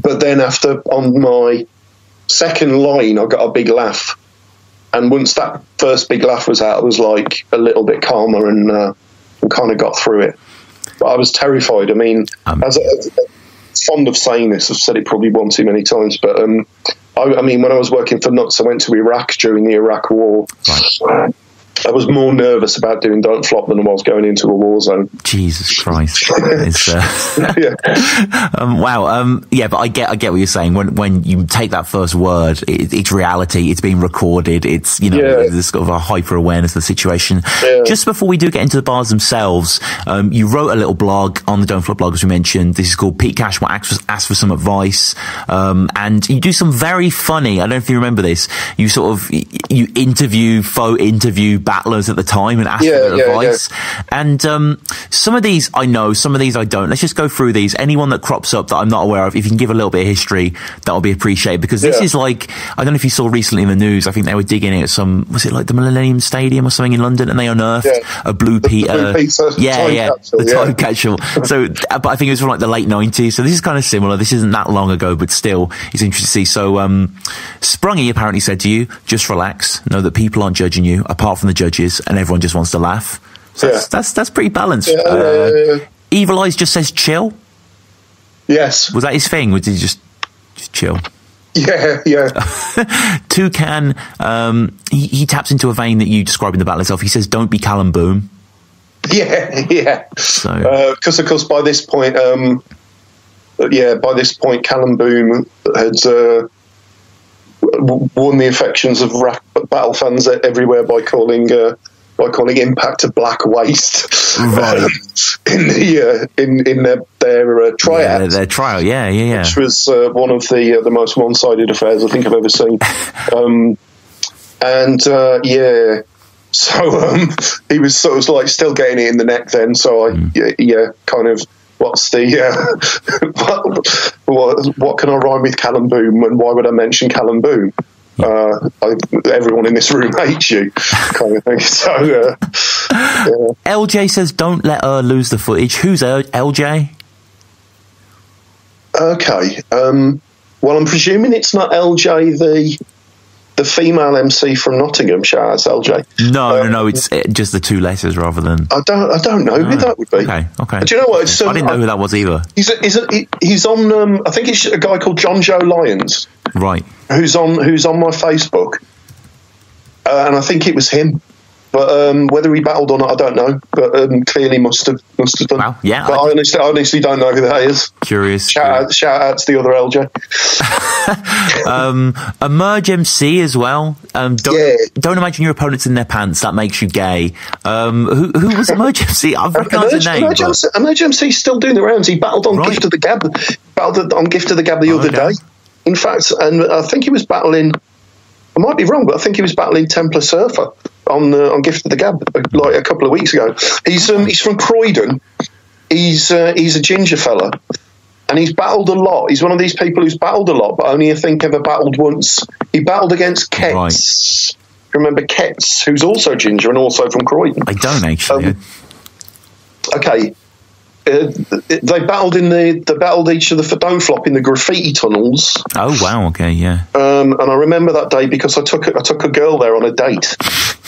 but then after on my second line, I got a big laugh. And once that first big laugh was out, I was like a little bit calmer and, uh, and kind of got through it. But I was terrified. I mean, Um, as, a, fond of saying this. I've said it probably one too many times, but um, I, I mean, when I was working for Nuts, I went to Iraq during the Iraq War. I was more nervous about doing Don't Flop than I was going into a war zone. Jesus Christ. Uh, yeah, um, wow. Um, yeah, but I get, I get what you're saying. When, when you take that first word, it, it's reality. It's being recorded. It's, you know, Yeah. there's sort of a hyper awareness of the situation. Yeah. Just before we do get into the bars themselves, um, you wrote a little blog on the Don't Flop blog, as we mentioned. This is called Pete Cashmore Asks for, Asks for Some Advice. Um, and you do some very funny, I don't know if you remember this, you sort of, you interview, faux interview battlers at the time and ask Yeah, for yeah, yeah. advice. And um, some of these I know, some of these I don't. Let's just go through these. Anyone that crops up that I'm not aware of, if you can give a little bit of history, that'll be appreciated. Because this Yeah. is like, I don't know if you saw recently in the news, I think they were digging at some, was it like the Millennium Stadium or something in London, and they unearthed Yeah. a Blue Peter. Yeah, yeah, capsule, the yeah. time capsule. So, uh, but I think it was from like the late 90s. So this is kind of similar. This isn't that long ago, but still, it's interesting to see. So, um, Sprungy apparently said to you, just relax, know that people aren't judging you, apart from the judges, and everyone just wants to laugh. So Yeah. that's, that's that's pretty balanced. Yeah, Uh, yeah. Evil Eyes just says chill. yes, Was that his thing? Was he just just chill? yeah, yeah, Toucan, um, he, he taps into a vein that you describe in the battle itself. He says, "Don't be Callum Boom." yeah, yeah. So Because of course, by this point, um, yeah, by this point, Callum Boom had uh, won the affections of rap- battle fans everywhere by calling uh, by calling Impact a black waste Right. in the uh, in in their their uh, yeah, their, their trial, yeah, yeah, yeah. which was uh, one of the uh, the most one sided affairs I think I've ever seen. Um, and uh, yeah, so um, he was sort of like still getting it in the neck then. So I yeah, yeah kind of. What's the uh, what, what, can I rhyme with Callum Boom and why would I mention Callum Boom? Uh, I, everyone in this room hates you, kind of thing. So uh, yeah. LJ says, "Don't let her lose the footage." Who's LJ? Okay. Um, well, I'm presuming it's not LJ, the the female MC from Nottinghamshire. It's LJ. No, Um, no, no. It's uh, just the two letters rather than. I don't. I don't know who that would be. Okay, okay. Do you know what? It's, I um, didn't know who that was either. He's a, he's, a, he's on. Um, I think it's a guy called John Joe Lyons Right. who's on who's on my Facebook, uh, and I think it was him. But um, whether he battled or not, I don't know. But um, clearly must have must have done. Wow, yeah, But I- I, honestly, I honestly don't know who that is. Curious. Shout out, shout out to the other LJ. um, Emerge MC as well. Um, don't, Yeah. don't imagine your opponents in their pants. That makes you gay. Um, who, who was Emerge MC? I've recognised the name. Emerge but- MC Emerge MC's still doing the rounds. He battled on Right. Gift of the Gab, battled on Gift of the Gab the Oh, other okay. day. In fact, and I think he was battling. I might be wrong, but I think he was battling Templar Surfer on uh, on Gift of the Gab like a couple of weeks ago. He's um, he's from Croydon. He's uh, he's a ginger fella, and he's battled a lot. He's one of these people who's battled a lot, but only I think ever battled once. He battled against Ketz. Remember Ketz, who's also ginger and also from Croydon. I don't actually. Um, okay. Uh, they battled in the they battled each other for don't flop in the graffiti tunnels, oh wow. Okay. Yeah. um, and I remember that day because I took a, I took a girl there on a date.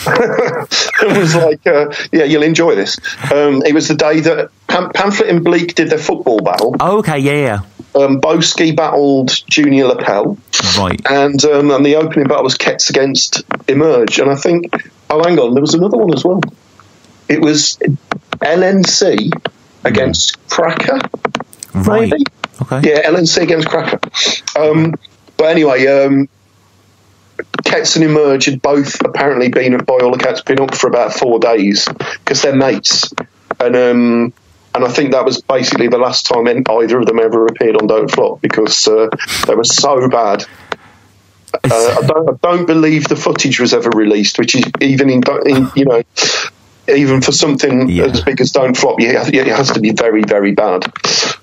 It was like, uh, yeah, you'll enjoy this. Um, it was the day that Pam- Pamphlet and Bleak did their football battle. Oh, okay. Yeah. Yeah. Um, Boski battled Junior Lapel, Right. and um, and the opening battle was Ketz against Emerge, and I think oh hang on, there was another one as well. It was LNC against Cracker, Right. maybe. Okay. Yeah, LNC against Cracker. Um, but anyway, um, Ketz and Emerge had both apparently been, by all accounts, been up for about four days because they're mates, and um, and I think that was basically the last time either of them ever appeared on Don't Flop because uh, they were so bad. Uh, I, don't, I don't believe the footage was ever released, which is even in, in you know, even for something Yeah. as big as Don't Flop, it has to be very, very bad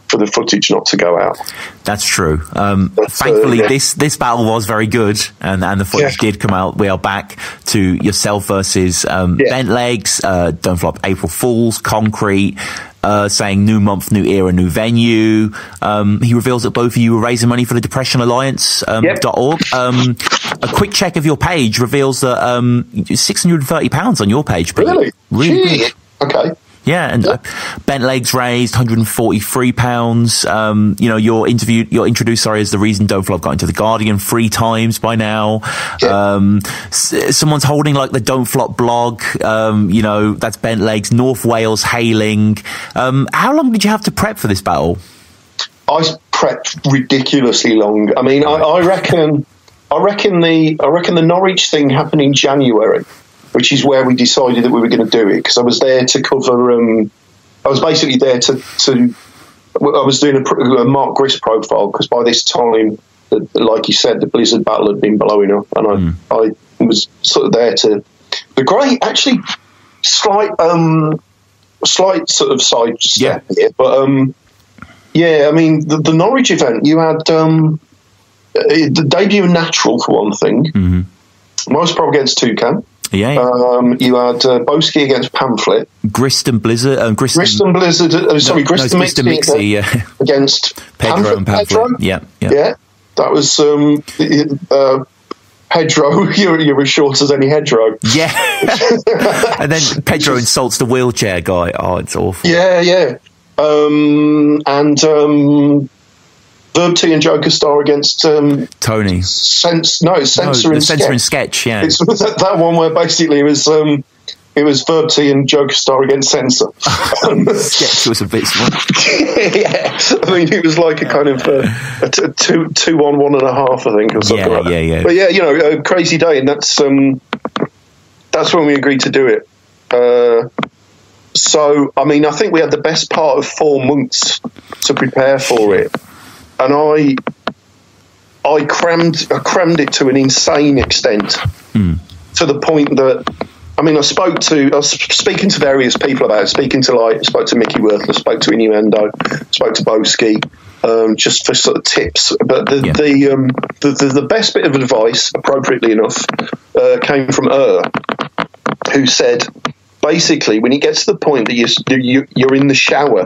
for the footage not to go out. That's true. Um, But, uh, thankfully, yeah. this this battle was very good, and and the footage Yeah. did come out. We are back to yourself versus um, Yeah. Bentlegs, uh, Don't Flop, April Fools, Concrete. Uh, saying new month, new era, new venue. Um, he reveals that both of you were raising money for the Depression Alliance um, Yep. dot org. Um, a quick check of your page reveals that um, six hundred and thirty pounds on your page. Really? really good. Okay. Yeah, and uh, Bentlegs raised, 143 pounds. Um, you know, you're interviewed, you're introduced, sorry, as the reason Don't Flop got into the Guardian three times by now. Yeah. Um, s- someone's holding like the Don't Flop blog. Um, you know, that's Bentlegs, North Wales hailing. Um, how long did you have to prep for this battle? I prepped ridiculously long. I mean, I, I reckon, I reckon the, I reckon the Norwich thing happened in January, which is where we decided that we were going to do it because I was there to cover. Um, I was basically there to, to I was doing a, a Mark Grist profile because by this time, the, like you said, the Blizzard battle had been blowing up, and I, I was sort of there to. The great, actually, slight, um, slight sort of side step here, but um, yeah, I mean the, the Norwich event. You had um, uh, the debut of Natural for one thing. Mos Prob against Toucan. Yeah. Um, you had uh, Boski against Pamphlet. Grist and Blizzard, um, Grist, Grist and Blizzard. Uh, sorry, no, Grist and Grist and Mixie Mixie, yeah. against Pedro and Pamphlet. Pedro? Yeah, yeah. Yeah, that was um, uh, Pedro. You're, you're as short as any hedgerow. Yeah. and then Pedro insults the wheelchair guy. Oh, it's awful. Yeah, yeah. Um, and um, Verb T and Joker Starr against um, Tony. Sense. No, Censor and censor and Sketch. sketch, yeah. It's that, that one where basically it was um, it was Verb T and Joker Starr against Censor. Sketch was a bit small. yeah, I mean it was like a kind of uh, a t- two two on one and a half, I think, or something Yeah, like that. yeah, yeah. But yeah, you know, a crazy day, and that's um, that's when we agreed to do it. Uh, so, I mean, I think we had the best part of four months to prepare for it, and I, I crammed, I crammed it to an insane extent, to the point that, I mean, I spoke to, I was speaking to various people about it, speaking to like, spoke to Mickey Worthless, spoke to Innuendo, spoke to Boski, um, just for sort of tips. But the Yeah. the, um, the the the best bit of advice, appropriately enough, uh, came from Er, who said basically when it gets to the point that you- you're in the shower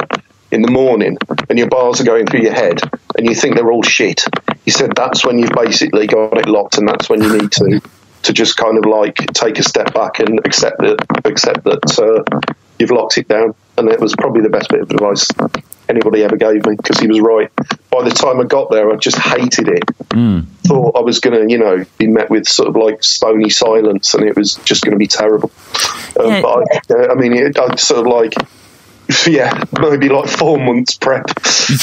in the morning and your bars are going through your head and you think they're all shit he said that's when you've basically got it locked and that's when you need to to just kind of like take a step back and accept that accept that uh, you've locked it down and it was probably the best bit of advice anybody ever gave me because he was right. By the time I got there, I just hated it. Mm. Thought I was going to, you know, be met with sort of like stony silence, and it was just going to be terrible. Um, Yeah. But I, I mean, it, I sort of like, yeah, maybe like four months prep.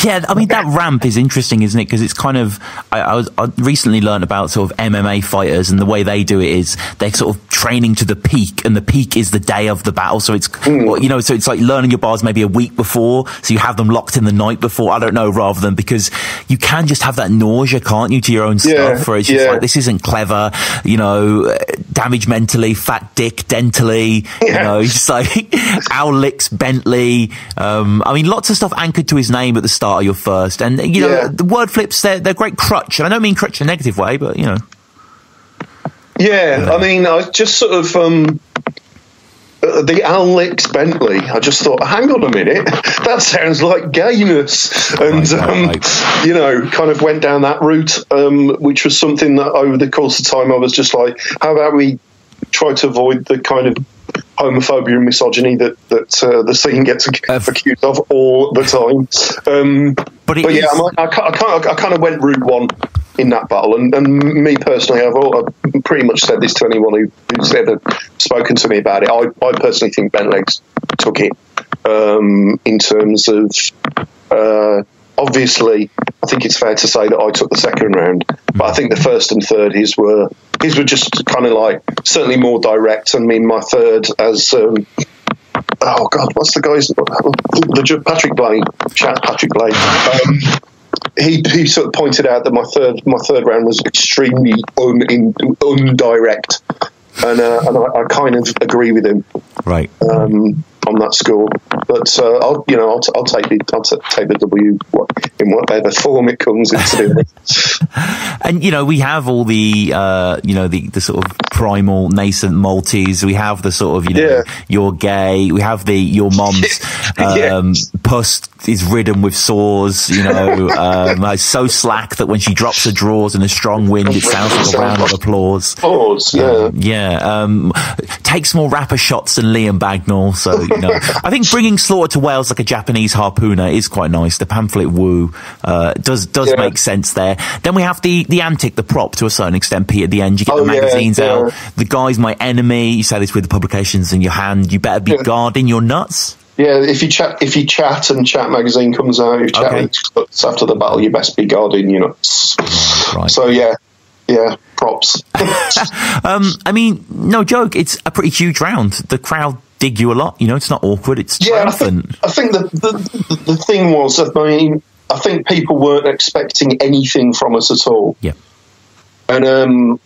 Yeah, I mean that ramp is interesting, isn't it? Because it's kind of I, I was I recently learned about sort of MMA fighters and the way they do it is they're sort of training to the peak, and the peak is the day of the battle. So it's well, you know, so it's like learning your bars maybe a week before, so you have them locked in the night before. I don't know, rather than because you can just have that nausea, can't you, to your own Yeah, stuff? Where it's just yeah. like this isn't clever, you know, uh, damage mentally, fat dick dentally, you know, it's like Al licks Um, I mean, lots of stuff anchored to his name at the start of your first, and you know, Yeah. the word flips they're they're great crutch, and I don't mean crutch in a negative way, but you know, Yeah, I mean, I just sort of um, uh, the Alex Bentley. I just thought, hang on a minute, that sounds like gayness, and right, um, you know, kind of went down that route, um, which was something that over the course of time I was just like, how about we try to avoid the kind of homophobia and misogyny that that uh, the scene gets accused of all the time. Um, But but yeah, I, I, kind of, I kind of went route one in that battle, and, and me personally, I've, al- I've pretty much said this to anyone who, who's ever spoken to me about it. I, I personally think Bentlegs took it um, in terms of. Uh, obviously, I think it's fair to say that I took the second round, but I think the first and third his were his were just kind of like certainly more direct. I mean, my third as. Um, Oh God, what's the guy's the, the Patrick Blaine? Chat Patrick Blaine. Um, he, he sort of pointed out that my third my third round was extremely un, in, undirect, and uh, and I, I kind of agree with him right. um, on that score. But uh, I'll you know I'll, t- I'll take the I'll t- take the W in whatever form it comes into. And you know, we have all the uh, you know the the sort of primal nascent Maltese. We have the sort of you know Yeah. you're gay. We have the your mom's Yeah. um, puss is ridden with sores. You know, um, so slack that when she drops her drawers in a strong wind, it sounds like a round of applause. Pause. Yeah. Yeah, um, takes more rapper shots than Liam Bagnall. So, you know, I think bringing Slaughter to Wales like a Japanese harpooner is quite nice. The pamphlet woo, uh, does, does Yeah. make sense there. Then we have the, the antic, the prop to a certain extent, Pete, at the end. You get Oh, the yeah, magazines yeah. out. The guy's my enemy. You say this with the publications in your hand. You better be Yeah. guarding your nuts. Yeah, if you chat, if you chat, and Chat magazine comes out, if chat Okay. after the battle, you best be guarding your nuts. right. So yeah, yeah, props. Um, I mean, no joke. It's a pretty huge round. The crowd dig you a lot. You know, it's not awkward. It's yeah, I think, I think the, the the thing was, that I mean, I think people weren't expecting anything from us at all, yeah. and um,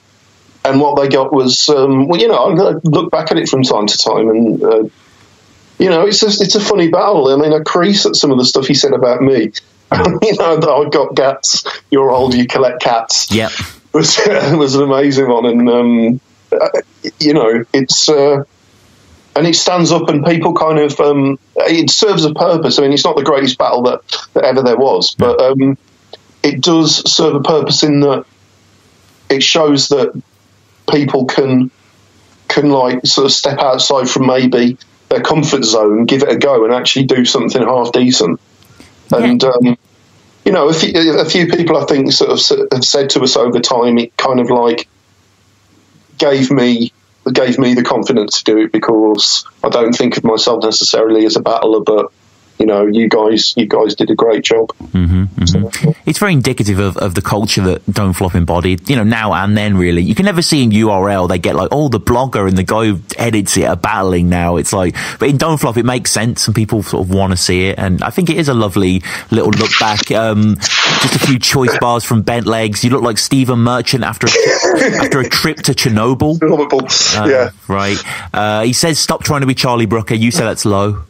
and what they got was, um, well, you know, I'm going to look back at it from time to time, and uh, you know, it's just it's a funny battle. I mean, I crease at some of the stuff he said about me. you know, that I got cats. You're old, you collect cats. Yep. was was an amazing one, and um, uh, you know, it's uh, and it stands up, and people kind of um, it serves a purpose. I mean, it's not the greatest battle that, that ever there was, but um, it does serve a purpose in that it shows that people can can like sort of step outside from maybe their comfort zone, give it a go, and actually do something half decent. And um, you know, a few, a few people I think sort of have said to us over time, it kind of like gave me gave me the confidence to do it because I don't think of myself necessarily as a battler, but you know, you guys you guys did a great job. It's very indicative of, of the culture that Don't Flop embodied, you know, now and then really. You can never see in URL, they get like, oh, the blogger and the guy who edits it are battling now. It's like, but in Don't Flop, it makes sense and people sort of want to see it. And I think it is a lovely little look back. Um, just a few choice bars from Bentlegs. You look like Stephen Merchant after a, after a trip to Chernobyl. Lovable. Uh, yeah. Right. Uh, he says, stop trying to be Charlie Brooker. You say that's low.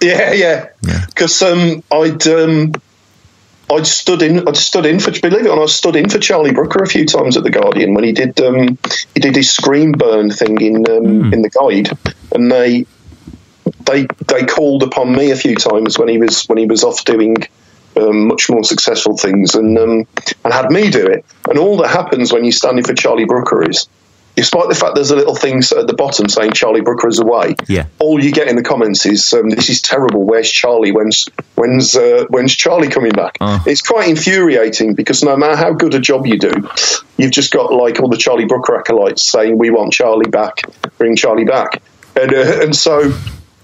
Yeah, yeah. Yeah. Because um, I'd um, I'd stood in I'd stood in for believe it or not, I stood in for Charlie Brooker a few times at the Guardian when he did um, he did his screen burn thing in um, in the guide, and they they they called upon me a few times when he was when he was off doing. Um, much more successful things and um, and had me do it. And all that happens when you're standing for Charlie Brooker is despite the fact there's a little thing at the bottom saying Charlie Brooker is away, Yeah. all you get in the comments is um, this is terrible. Where's Charlie? When's when's uh, when's Charlie coming back? Oh. It's quite infuriating because no matter how good a job you do, you've just got like all the Charlie Brooker acolytes saying we want Charlie back, bring Charlie back, and uh, and so.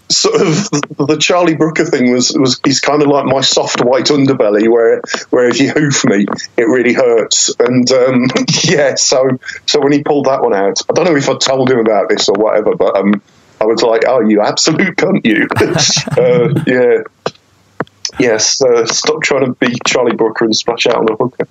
Sort of the Charlie Brooker thing was was is kind of like my soft white underbelly, where where if you hoof me, it really hurts. And um, yeah, so so when he pulled that one out, I don't know if I told him about this or whatever, but um, I was like, "Oh, you absolute cunt, you!" uh, yeah, yes. Uh, stop trying to be Charlie Brooker and splash out on a hooker.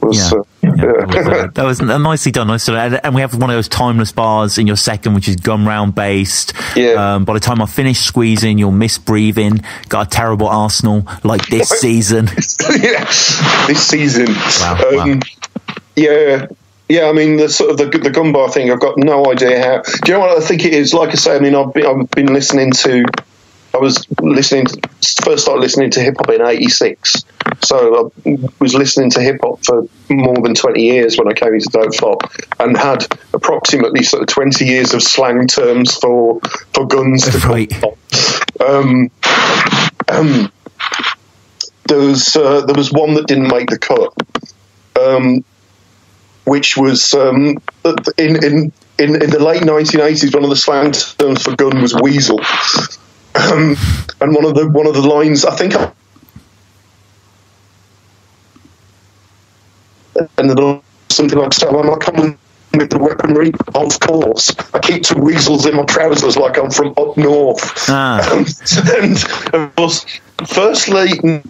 Was, Yeah. uh, Yeah, yeah. that, was, uh, that was nicely done. Nicely done. And, and we have one of those timeless bars in your second, which is gum round based. Yeah. Um, by the time I finish squeezing, you'll miss breathing. Got a terrible Arsenal like this season. yeah, this season. Wow, Um, Yeah, yeah. I mean, the sort of the the gun bar thing. I've got no idea how. Do you know what I think it is? Like I say, I mean, I've been, I've been listening to. I was listening. To, first started listening to hip hop in '86, so I was listening to hip hop for more than 20 years when I came into Don't Flop, and had approximately sort of 20 years of slang terms for for guns. To Right. um, um, there was uh, there was one that didn't make the cut, um, which was um, in, in in in the late 1980s. One of the slang terms for gun was weasel, um, and one of the one of the lines I think. I, and something like, "So am I coming with the weaponry? Of course. I keep two weasels in my trousers like I'm from up north." Ah. Um, and of course, firstly,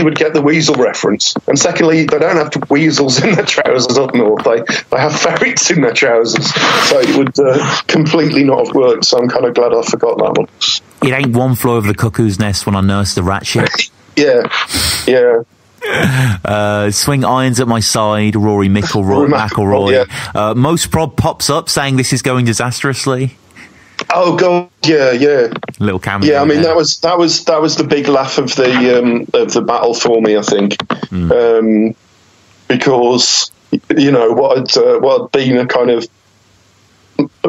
would get the weasel reference, and secondly, they don't have weasels in their trousers up north. They they have ferrets in their trousers, so it would uh, completely not have worked. So I'm kind of glad I forgot that one. It ain't one floor over the cuckoo's nest when I nursed the rat shit. Yeah, yeah. Uh, swing irons at my side, Rory. Rory McIlroy. McIlroy, Uh, Mos Prob pops up saying this is going disastrously. Oh god, yeah, yeah. Little cameo. Yeah, I mean there. that was that was that was the big laugh of the um, of the battle for me. I think um, because you know what had uh, what had been a kind of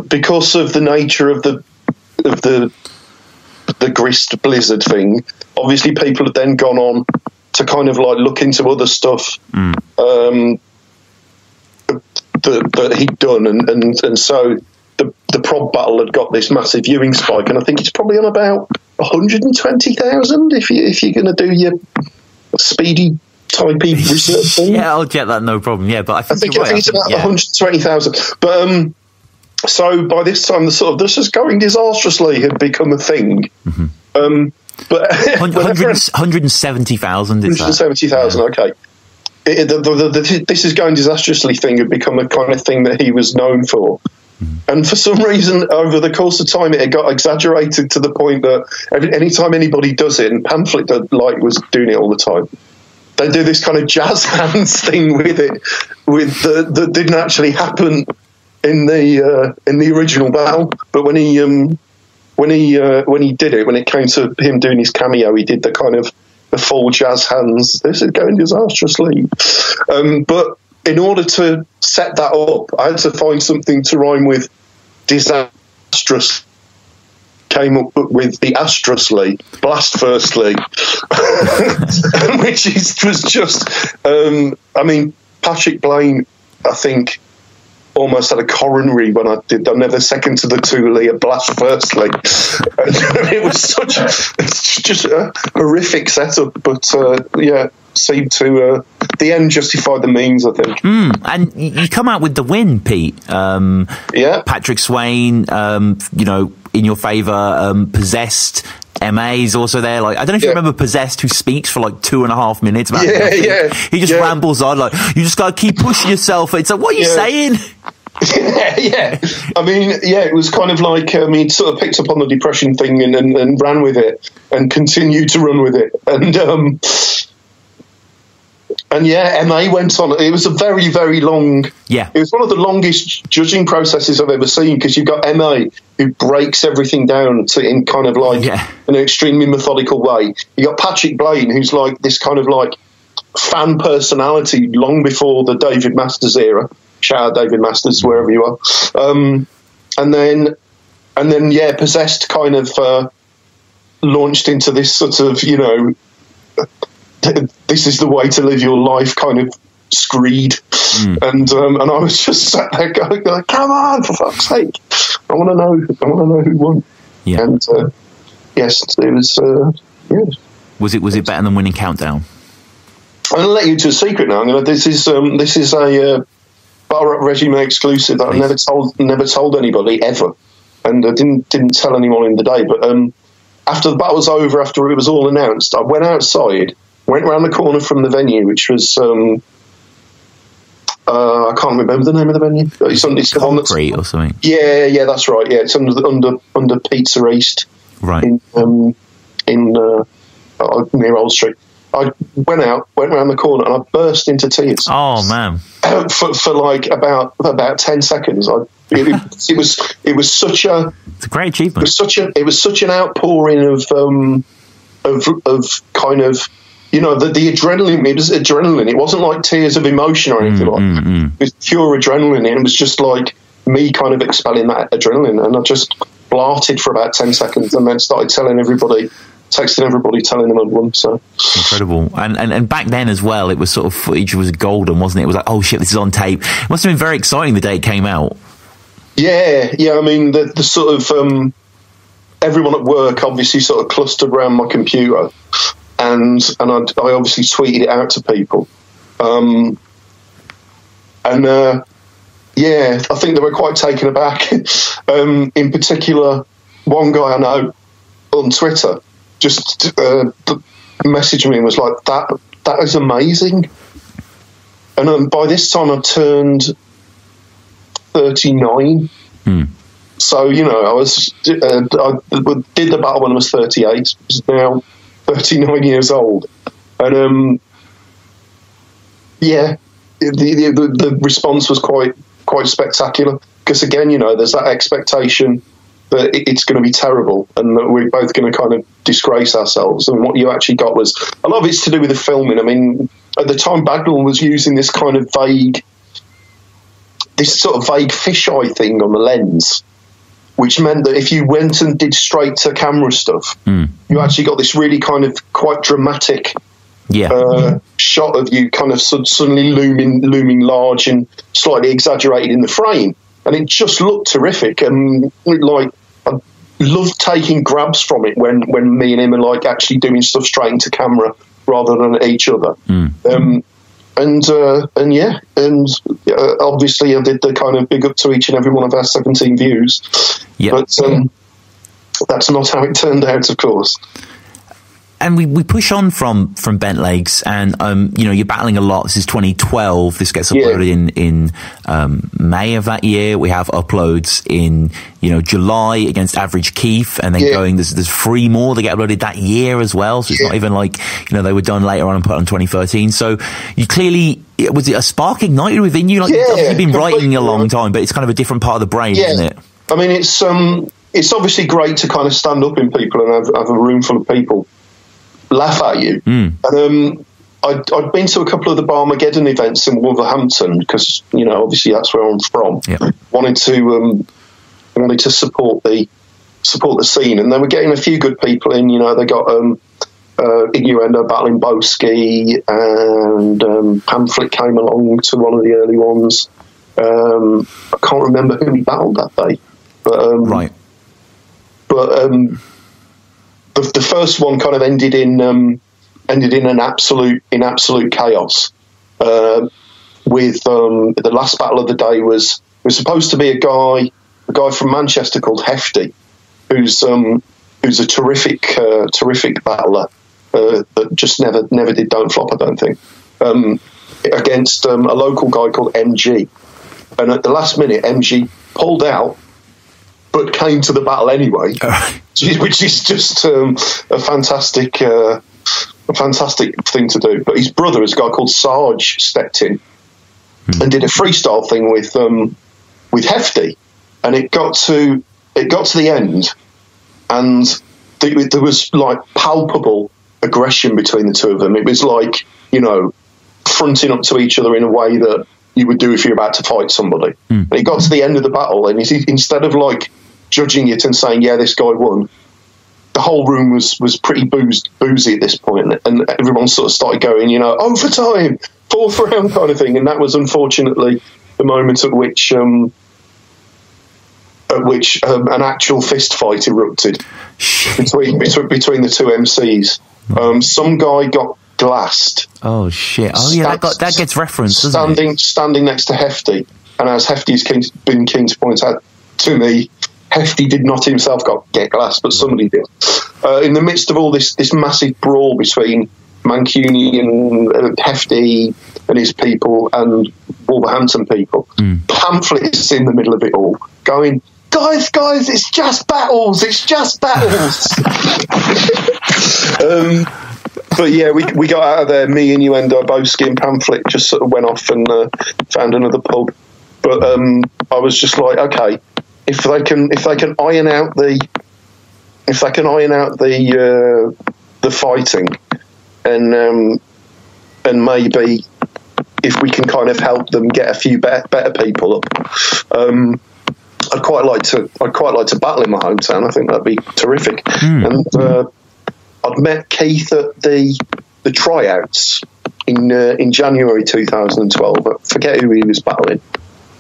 because of the nature of the of the the grist blizzard thing. Obviously, people had then gone on to kind of like look into other stuff um, that, that he'd done, and, and, and so the the Prob battle had got this massive viewing spike, and I think it's probably on about 120,000 if you if you're going to do your speedy typey research thing. Yeah, I'll get that, no problem. Yeah, but I I think, think, you're I right. think it's about yeah. 120,000. But um, so by this time, the sort of this is going disastrously had become a thing. Um, but Hun- whenever- 100 170,000 is that? 170,000, okay. It, the, the, the, the, this is going disastrously thing had become a kind of thing that he was known for. And for some reason, over the course of time, it got exaggerated to the point that every, anytime anybody does it, and Pamphlet like was doing it all the time, they do this kind of jazz hands thing with it, with the, that didn't actually happen in the uh, in the original battle. But when he um, when he uh, when he did it, when it came to him doing his cameo, he did the kind of the full jazz hands. This is going disastrously. Um, but in order to set that up, I had to find something to rhyme with disastrous. Came up with the astrously blast firstly, which is, was just. Um, I mean, Patrick Blaine, I think, almost had a coronary when I did. I never second to the Thule, a blast firstly. It was such, it's just a horrific setup, but uh, yeah, seemed to uh, the end justified the means. I think. And you come out with the win, Pete. Um, Yeah. Patrick Swain, um, you know, in your favour, um, possessed. Ma is also there. Like I don't know if you remember Possessed, who speaks for like two and a half minutes about Yeah, nothing. yeah, He just yeah. rambles on like you just gotta keep pushing yourself. It's like what are you Yeah. saying? yeah, yeah. I mean, yeah, it was kind of like um, he sort of picked up on the depression thing and, and, and ran with it and continued to run with it. And um, and yeah, MA went on. It was a very, very long. Yeah. It was one of the longest judging processes I've ever seen because you've got MA who breaks everything down to in kind of like Yeah. an extremely methodical way. You got Patrick Blaine who's like this kind of like fan personality long before the David Masters era. shout out David Masters wherever you are. Um, and then and then yeah, possessed kind of uh, launched into this sort of you know this is the way to live your life kind of screed. And um, and I was just sat there going, like, come on, for fuck's sake! I want to know, I want to know who won. Yeah. And uh, yes, it was. Uh, yeah. Was it was it better than winning Countdown? I'm going to let you into a secret now. I'm gonna, this is um, this is a uh, Battle Rap Resume exclusive that I Please. never told never told anybody ever, and I didn't didn't tell anyone in the day. But um, after the battle was over, after it was all announced, I went outside, went round the corner from the venue, which was um, uh, I can't remember the name of the venue. It's on, it's the one that's Concrete or something? yeah, yeah, that's right. Yeah, it's under the, under under Pizza East Right. in um, in uh, uh, near Old Street. I went out, went round the corner, and I burst into tears Oh man. for, for like about about ten seconds. I, it, it was it was such a It's a great it achievement. was such a it was such an outpouring of um, of of kind of you know the, the adrenaline. It was adrenaline. It wasn't like tears of emotion or anything mm, like mm, mm. that. It was pure adrenaline. and It was just like me kind of expelling that adrenaline, and I just blarted for about ten seconds, and then started telling everybody, texting everybody, telling them I'd won. So Incredible. And, and and back then as well, it was sort of footage was golden, wasn't it? It was like, oh shit, this is on tape. It must have been very exciting the day it came out. Yeah, yeah. I mean, the, the sort of um, everyone at work obviously sort of clustered around my computer, and and I, I obviously tweeted it out to people, um, and uh, yeah, I think they were quite taken aback. um, in particular, one guy I know on Twitter just uh, messaged me and was like, "That that is amazing." And um, by this time, I turned 39. So, you know, I was uh, I did the battle when I was 38, now 39 years old. And, um, yeah, the, the, the, response was quite quite spectacular. Because, again, you know, there's that expectation that it- it's going to be terrible and that we're both going to kind of disgrace ourselves. And what you actually got was a lot of it's to do with the filming. I mean, at the time, Bagnall was using this kind of vague this sort of vague fisheye thing on the lens, which meant that if you went and did straight to camera stuff, you actually got this really kind of quite dramatic Yeah. uh, shot of you kind of sud- suddenly looming, looming large and slightly exaggerated in the frame, and it just looked terrific. And like, I loved taking grabs from it when when me and him are like actually doing stuff straight into camera rather than each other. Um, and uh, and yeah, and uh, obviously I did the kind of big up to each and every one of our seventeen views, yeah. but um, that's not how it turned out, of course. And we, we push on from from Bentlegs and um you know you're battling a lot. This is 2012 this gets Yeah. uploaded in in um may of that year. We have uploads in you know july against average keith and then Yeah. going there's there's three more that get uploaded that year as well. So it's Yeah. not even like you know they were done later on and put on 2013 so you clearly was it a spark ignited within you? Like Yeah, you've been writing a long time but it's kind of a different part of the brain Yeah. isn't it? I mean, it's um, it's obviously great to kind of stand up in people and have, have a room full of people laugh at you. And um, I'd, I'd been to a couple of the Barmageddon events in Wolverhampton because you know obviously that's where I'm from. Yeah. Wanted to um, wanted to support the support the scene, and they were getting a few good people in. You know, they got um, uh, Innuendo battling Boski, and um, Pamphlet came along to one of the early ones. Um, I can't remember who he battled that day, but um, right but um, the, the first one kind of ended in um, ended in an absolute in absolute chaos. Uh, with um, the last battle of the day was was supposed to be a guy a guy from Manchester called Hefty, who's um, who's a terrific uh, terrific battler uh, that just never never did don't flop. I don't think um, against um, a local guy called MG, and at the last minute MG pulled out but came to the battle anyway, which is- which is just um, a fantastic, uh, a fantastic thing to do. But his brother, is a guy called Sarge, stepped in and did a freestyle thing with um, with Hefty, and it got to it got to the end, and th- there was like palpable aggression between the two of them. It was like you know fronting up to each other in a way that you would do if you're about to fight somebody. Mm. And he got to the end of the battle, and instead of like judging it and saying, "Yeah, this guy won," the whole room was was pretty boozed, boozy at this point, and everyone sort of started going, you know, overtime, fourth round kind of thing, and that was unfortunately the moment at which. Um, at which um, an actual fist fight erupted between, between between the two MCs. Um, some guy got glassed. Oh shit! Oh yeah, that, got, that gets referenced. Standing it? standing next to Hefty, and as Hefty's been keen to point out to me, Hefty did not himself got get glass, but somebody did. Uh, in the midst of all this this massive brawl between Mancuni and uh, Hefty and his people and Wolverhampton people, mm. Pamphlet is in the middle of it all, going. Guys, guys, it's just battles. It's just battles. um, but yeah, we, we got out of there. Me, Innuendo, Boski, and I both skin Pamphlet just sort of went off and uh, found another pub. But um, I was just like, okay, if they can if they can iron out the if they can iron out the uh, the fighting and um, and maybe if we can kind of help them get a few better, better people up. Um, I'd quite like to. I'd quite like to battle in my hometown. I think that'd be terrific. Mm. And uh, I'd met Keith at the the tryouts in uh, in January 2012. I forget who he was battling.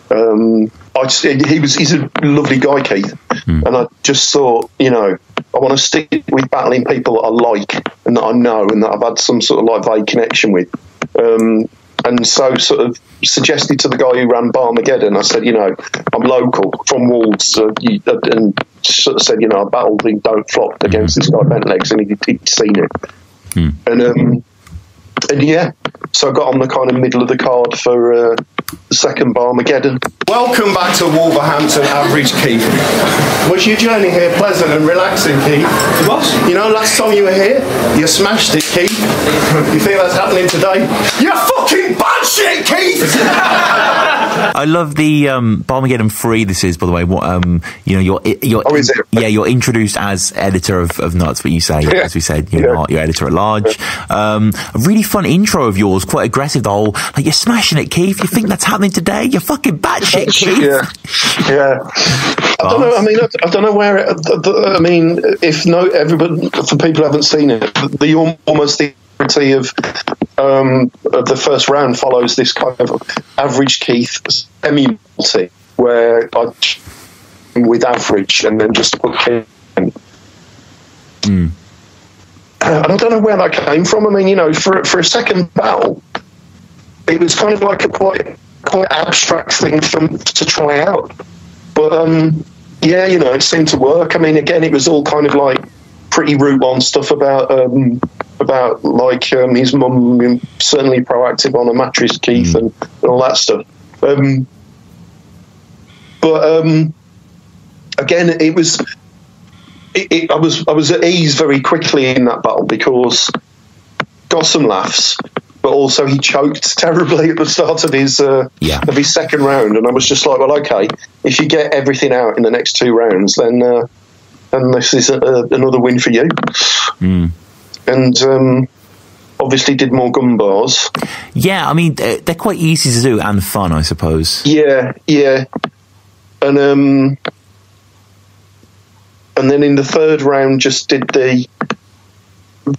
Um, I just, he was he's a lovely guy, Keith, mm. and I just thought, you know, I want to stick with battling people that I like and that I know and that I've had some sort of like vague connection with. Um, and so sort of suggested to the guy who ran Barmageddon, I said, you know, I'm local from Wolves, uh, you, uh, and sort of said, you know, I battled in Don't Flop against this guy Bentlegs, and he'd, he'd seen it. Hmm. And um, and yeah, so I got on the kind of middle of the card for uh, the second Barmageddon. Welcome back to Wolverhampton Average Keith. Was your journey here pleasant and relaxing, Keith? It was. You know, last time you were here, you smashed it, Keith. You think that's happening today? You fucking bad shit, Keith! I love the um, Barmageddon free. This is, by the way, what um, you know, you're you're oh, is it? yeah, you're introduced as editor of, of Nuts, but you say, yeah. as we said, you're yeah. not, you're editor at large. Um, a really fun intro of yours, quite aggressive. The whole like you're smashing it, Keith. You think that's happening today? You're fucking batshit, Keith. Yeah, yeah. I don't know. I mean, I, I don't know where. It, I mean, if no, everybody for people who haven't seen it, the almost the of um, of the first round follows this kind of average Keith semi multi where I with average and then just put Keith in. Mm. And I don't know where that came from. I mean, you know, for for a second battle, it was kind of like a quite quite abstract thing from to try out. But um, yeah, you know, it seemed to work. I mean, again, it was all kind of like pretty root one stuff about um, about like um, his mum certainly proactive on a mattress, Keith, mm. and, and, all that stuff. Um, but um, again, it was. It, it, I was I was at ease very quickly in that battle because got some laughs, but also he choked terribly at the start of his uh, yeah. of his second round, and I was just like, well, okay, if you get everything out in the next two rounds, then uh, then this is a, a, another win for you. Mm and um, obviously did more gun bars. Yeah, I mean they're quite easy to do and fun, I suppose. Yeah, yeah, and um, and then in the third round, just did the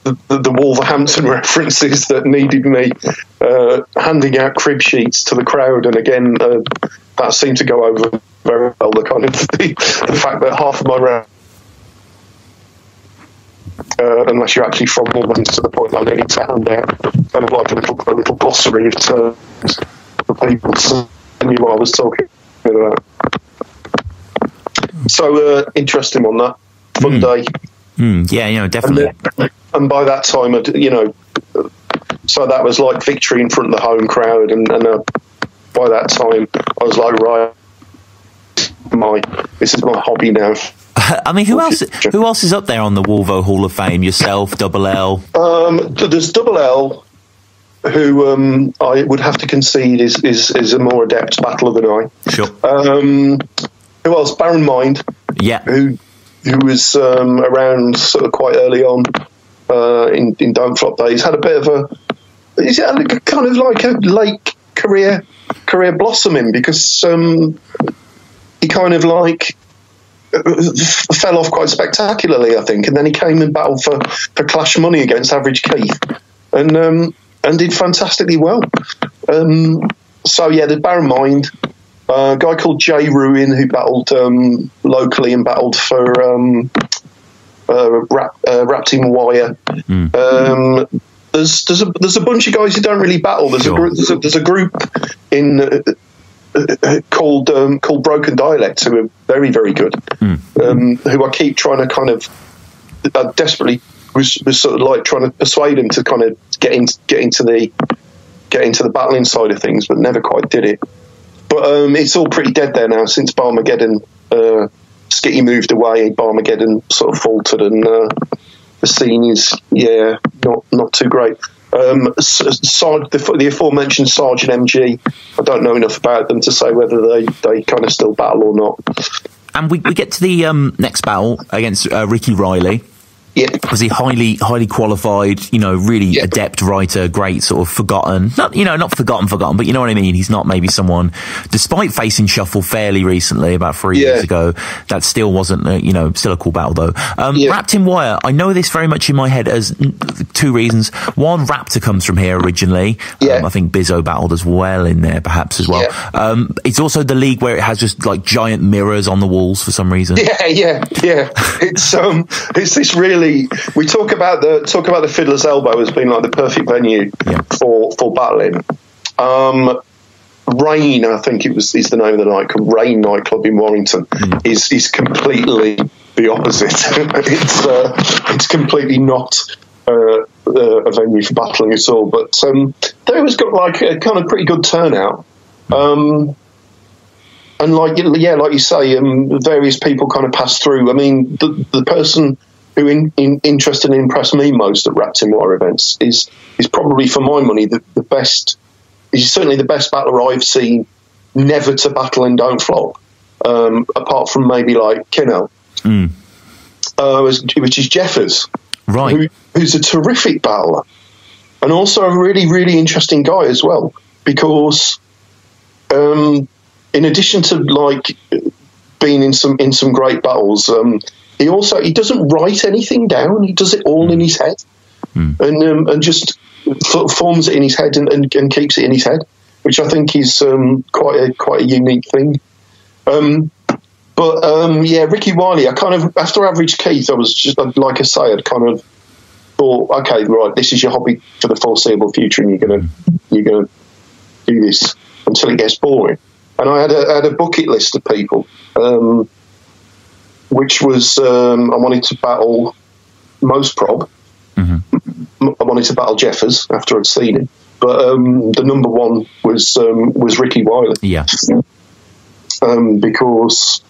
the, the, Wolverhampton references that needed me uh, handing out crib sheets to the crowd, and again uh, that seemed to go over very well. The kind of the, the fact that half of my round uh, unless you're actually from Wolverhampton to the point that I need to hand out kind of like a little, a little glossary of terms for people to knew what I was talking about. So uh, interesting on that. Fun mm. day. Mm, yeah, you know, definitely. And, then, and, by that time, I'd, you know, so that was like victory in front of the home crowd, and, and uh, by that time, I was like, right, my this is my hobby now. I mean, who else? Who else is up there on the Wolvo Hall of Fame? Yourself, Double L. Um, there's Double L, who um, I would have to concede is, is, is a more adept battler than I. Sure. Um, who else? Baron Mind. Yeah. Who who was um, around sort of quite early on uh, in in Don't Flop days. Had a bit of a. He's had a, kind of like a late career career blossoming because um, he kind of like uh, fell off quite spectacularly, I think, and then he came and battled for, for Clash Money against Average Keith, and um, and did fantastically well. Um, so yeah, the bear in mind. Uh, a guy called Jay Ruin who battled um, locally and battled for um, uh, Rap, uh, Rapting Wire. Um, there's there's a there's a bunch of guys who don't really battle. There's a Sure. group there's a, there's a group in uh, uh, called um, called Broken Dialects who are very very good. Um, who I keep trying to kind of I desperately was, was sort of like trying to persuade him to kind of get in, get into the get into the battling side of things, but never quite did it. But um, it's all pretty dead there now since Barmageddon. Uh, Skitty moved away. Barmageddon sort of faltered, and uh, the scene is yeah not not too great. Um, the, the aforementioned Sergeant MG. I don't know enough about them to say whether they, they kind of still battle or not. And we, we get to the um, next battle against uh, Rikky Riley. Yeah, Was he highly highly qualified? You know, really Yeah. adept writer, great sort of forgotten. Not you know, not forgotten, forgotten, but you know what I mean. He's not maybe someone, despite facing Shuffle fairly recently, about three Yeah. years ago. That still wasn't, a, you know, still a cool battle though. Um. Wrapped in Wire. I know this very much in my head as mm, two reasons. One, Raptor comes from here originally. Yeah. Um, I think Bizzo battled as well in there, perhaps as well. Um, it's also the league where it has just like giant mirrors on the walls for some reason. Yeah, yeah, yeah. It's um, it's this really. We talk about the talk about the Fiddler's Elbow as being like the perfect venue Yeah. for for battling. Um, Rain, I think it was is the name of the nightclub. Rain nightclub in Warrington is is completely the opposite. it's uh, it's completely not. Uh, uh, a venue for battling at all, but um, they always got like a kind of pretty good turnout. Um, and like yeah, like you say, um, various people kind of pass through. I mean, the, the person who in, in, interested and impressed me most at War events is is probably for my money the, the best. He's certainly the best battler I've seen. Never to battle and Don't Flop, um, apart from maybe like Kinno, uh, which is Jeffers Right. who, who's a terrific battler and also a really, really interesting guy as well. Because um, in addition to like being in some in some great battles, um, he also he doesn't write anything down. He does it all in his head, and um, and just f- forms it in his head and, and, and keeps it in his head, which I think is um, quite a quite a unique thing. Um, but um, yeah, Ricky Wiley. I kind of after Average Keith, I was just like I say, I'd kind of thought, okay, right, this is your hobby for the foreseeable future, and you're gonna you're gonna do this until it gets boring. And I had a, I had a bucket list of people, um, which was um, I wanted to battle Mos Prob. I wanted to battle Jeffers after I'd seen him, but um, the number one was um, was Ricky Wiley Yeah. um, because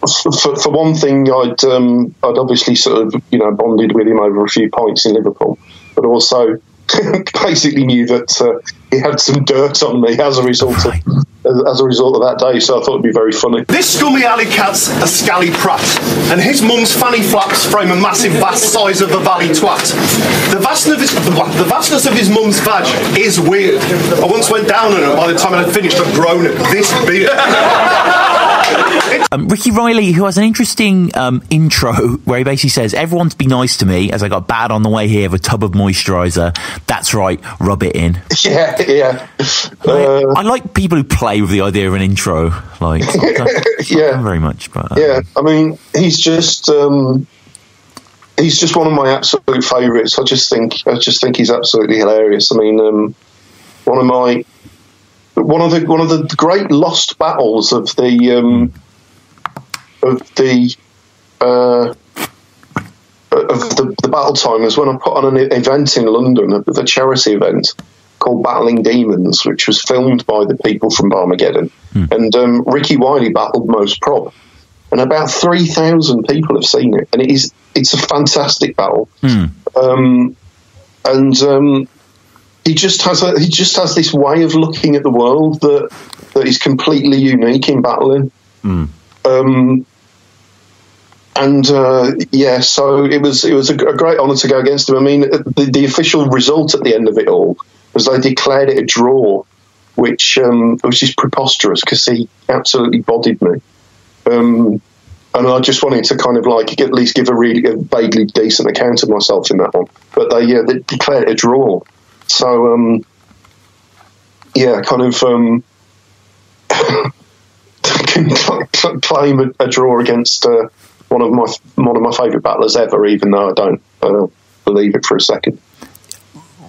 for, for one thing, I'd um, I'd obviously sort of you know bonded with him over a few points in Liverpool, but also basically knew that uh, he had some dirt on me as a result of as a result of that day. So I thought it'd be very funny. This scummy alley cat's a scally prat, and his mum's fanny flaps frame a massive vast size of the valley twat. The vastness of his, the vastness of his mum's vag is weird. I once went down on it. By the time I had finished, I'd grown it this big. Um, Rikky Riley, who has an interesting um, intro where he basically says, Everyone's be nice to me as I got bad on the way here with a tub of moisturiser. That's right, rub it in. Yeah, yeah, uh, I like people who play with the idea of an intro. Like, it's not, it's Yeah. very much, but. uh, yeah. I mean, he's just um, he's just one of my absolute favourites. I just think I just think he's absolutely hilarious. I mean, um, one of my one of the one of the great lost battles of the um, of the uh, of the, the battle time is when I put on an event in London, a, the charity event called Battling Demons, which was filmed by the people from Barmageddon, and um, Ricky Wiley battled Mos Prob, and about three thousand people have seen it, and it is it's a fantastic battle, um, and um, he just has a he just has this way of looking at the world that that is completely unique in battling. Um, and uh, yeah, so it was it was a, a great honour to go against him. I mean, the, the official result at the end of it all was they declared it a draw which um, which is preposterous because he absolutely bodied me. Um, and I just wanted to kind of like at least give a really a vaguely decent account of myself in that one. But they yeah they declared it a draw. So um, yeah, kind of um, claim a, a, draw against uh, one of my one of my favourite battlers ever, even though I don't, I don't believe it for a second.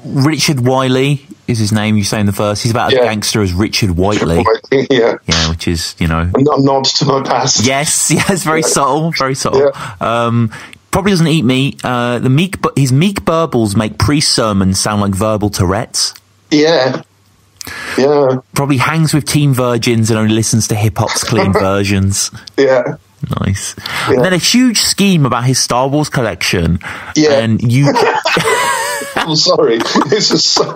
Richard Wiley is his name. You say in the first. He's about as yeah. gangster as Richard Whiteley. yeah, yeah, which is you know a nod to my past. Yes, yes, very yeah. subtle, very subtle. Yeah. Um, probably doesn't eat meat. Uh, the meek, his meek burbles make priest sermons sound like verbal Tourette's. Yeah, yeah. Probably hangs with teen virgins and only listens to hip hop's clean versions. Yeah. Nice. Yeah. And then a huge scheme about his Star Wars collection. Yeah. And you. I'm sorry. This is so,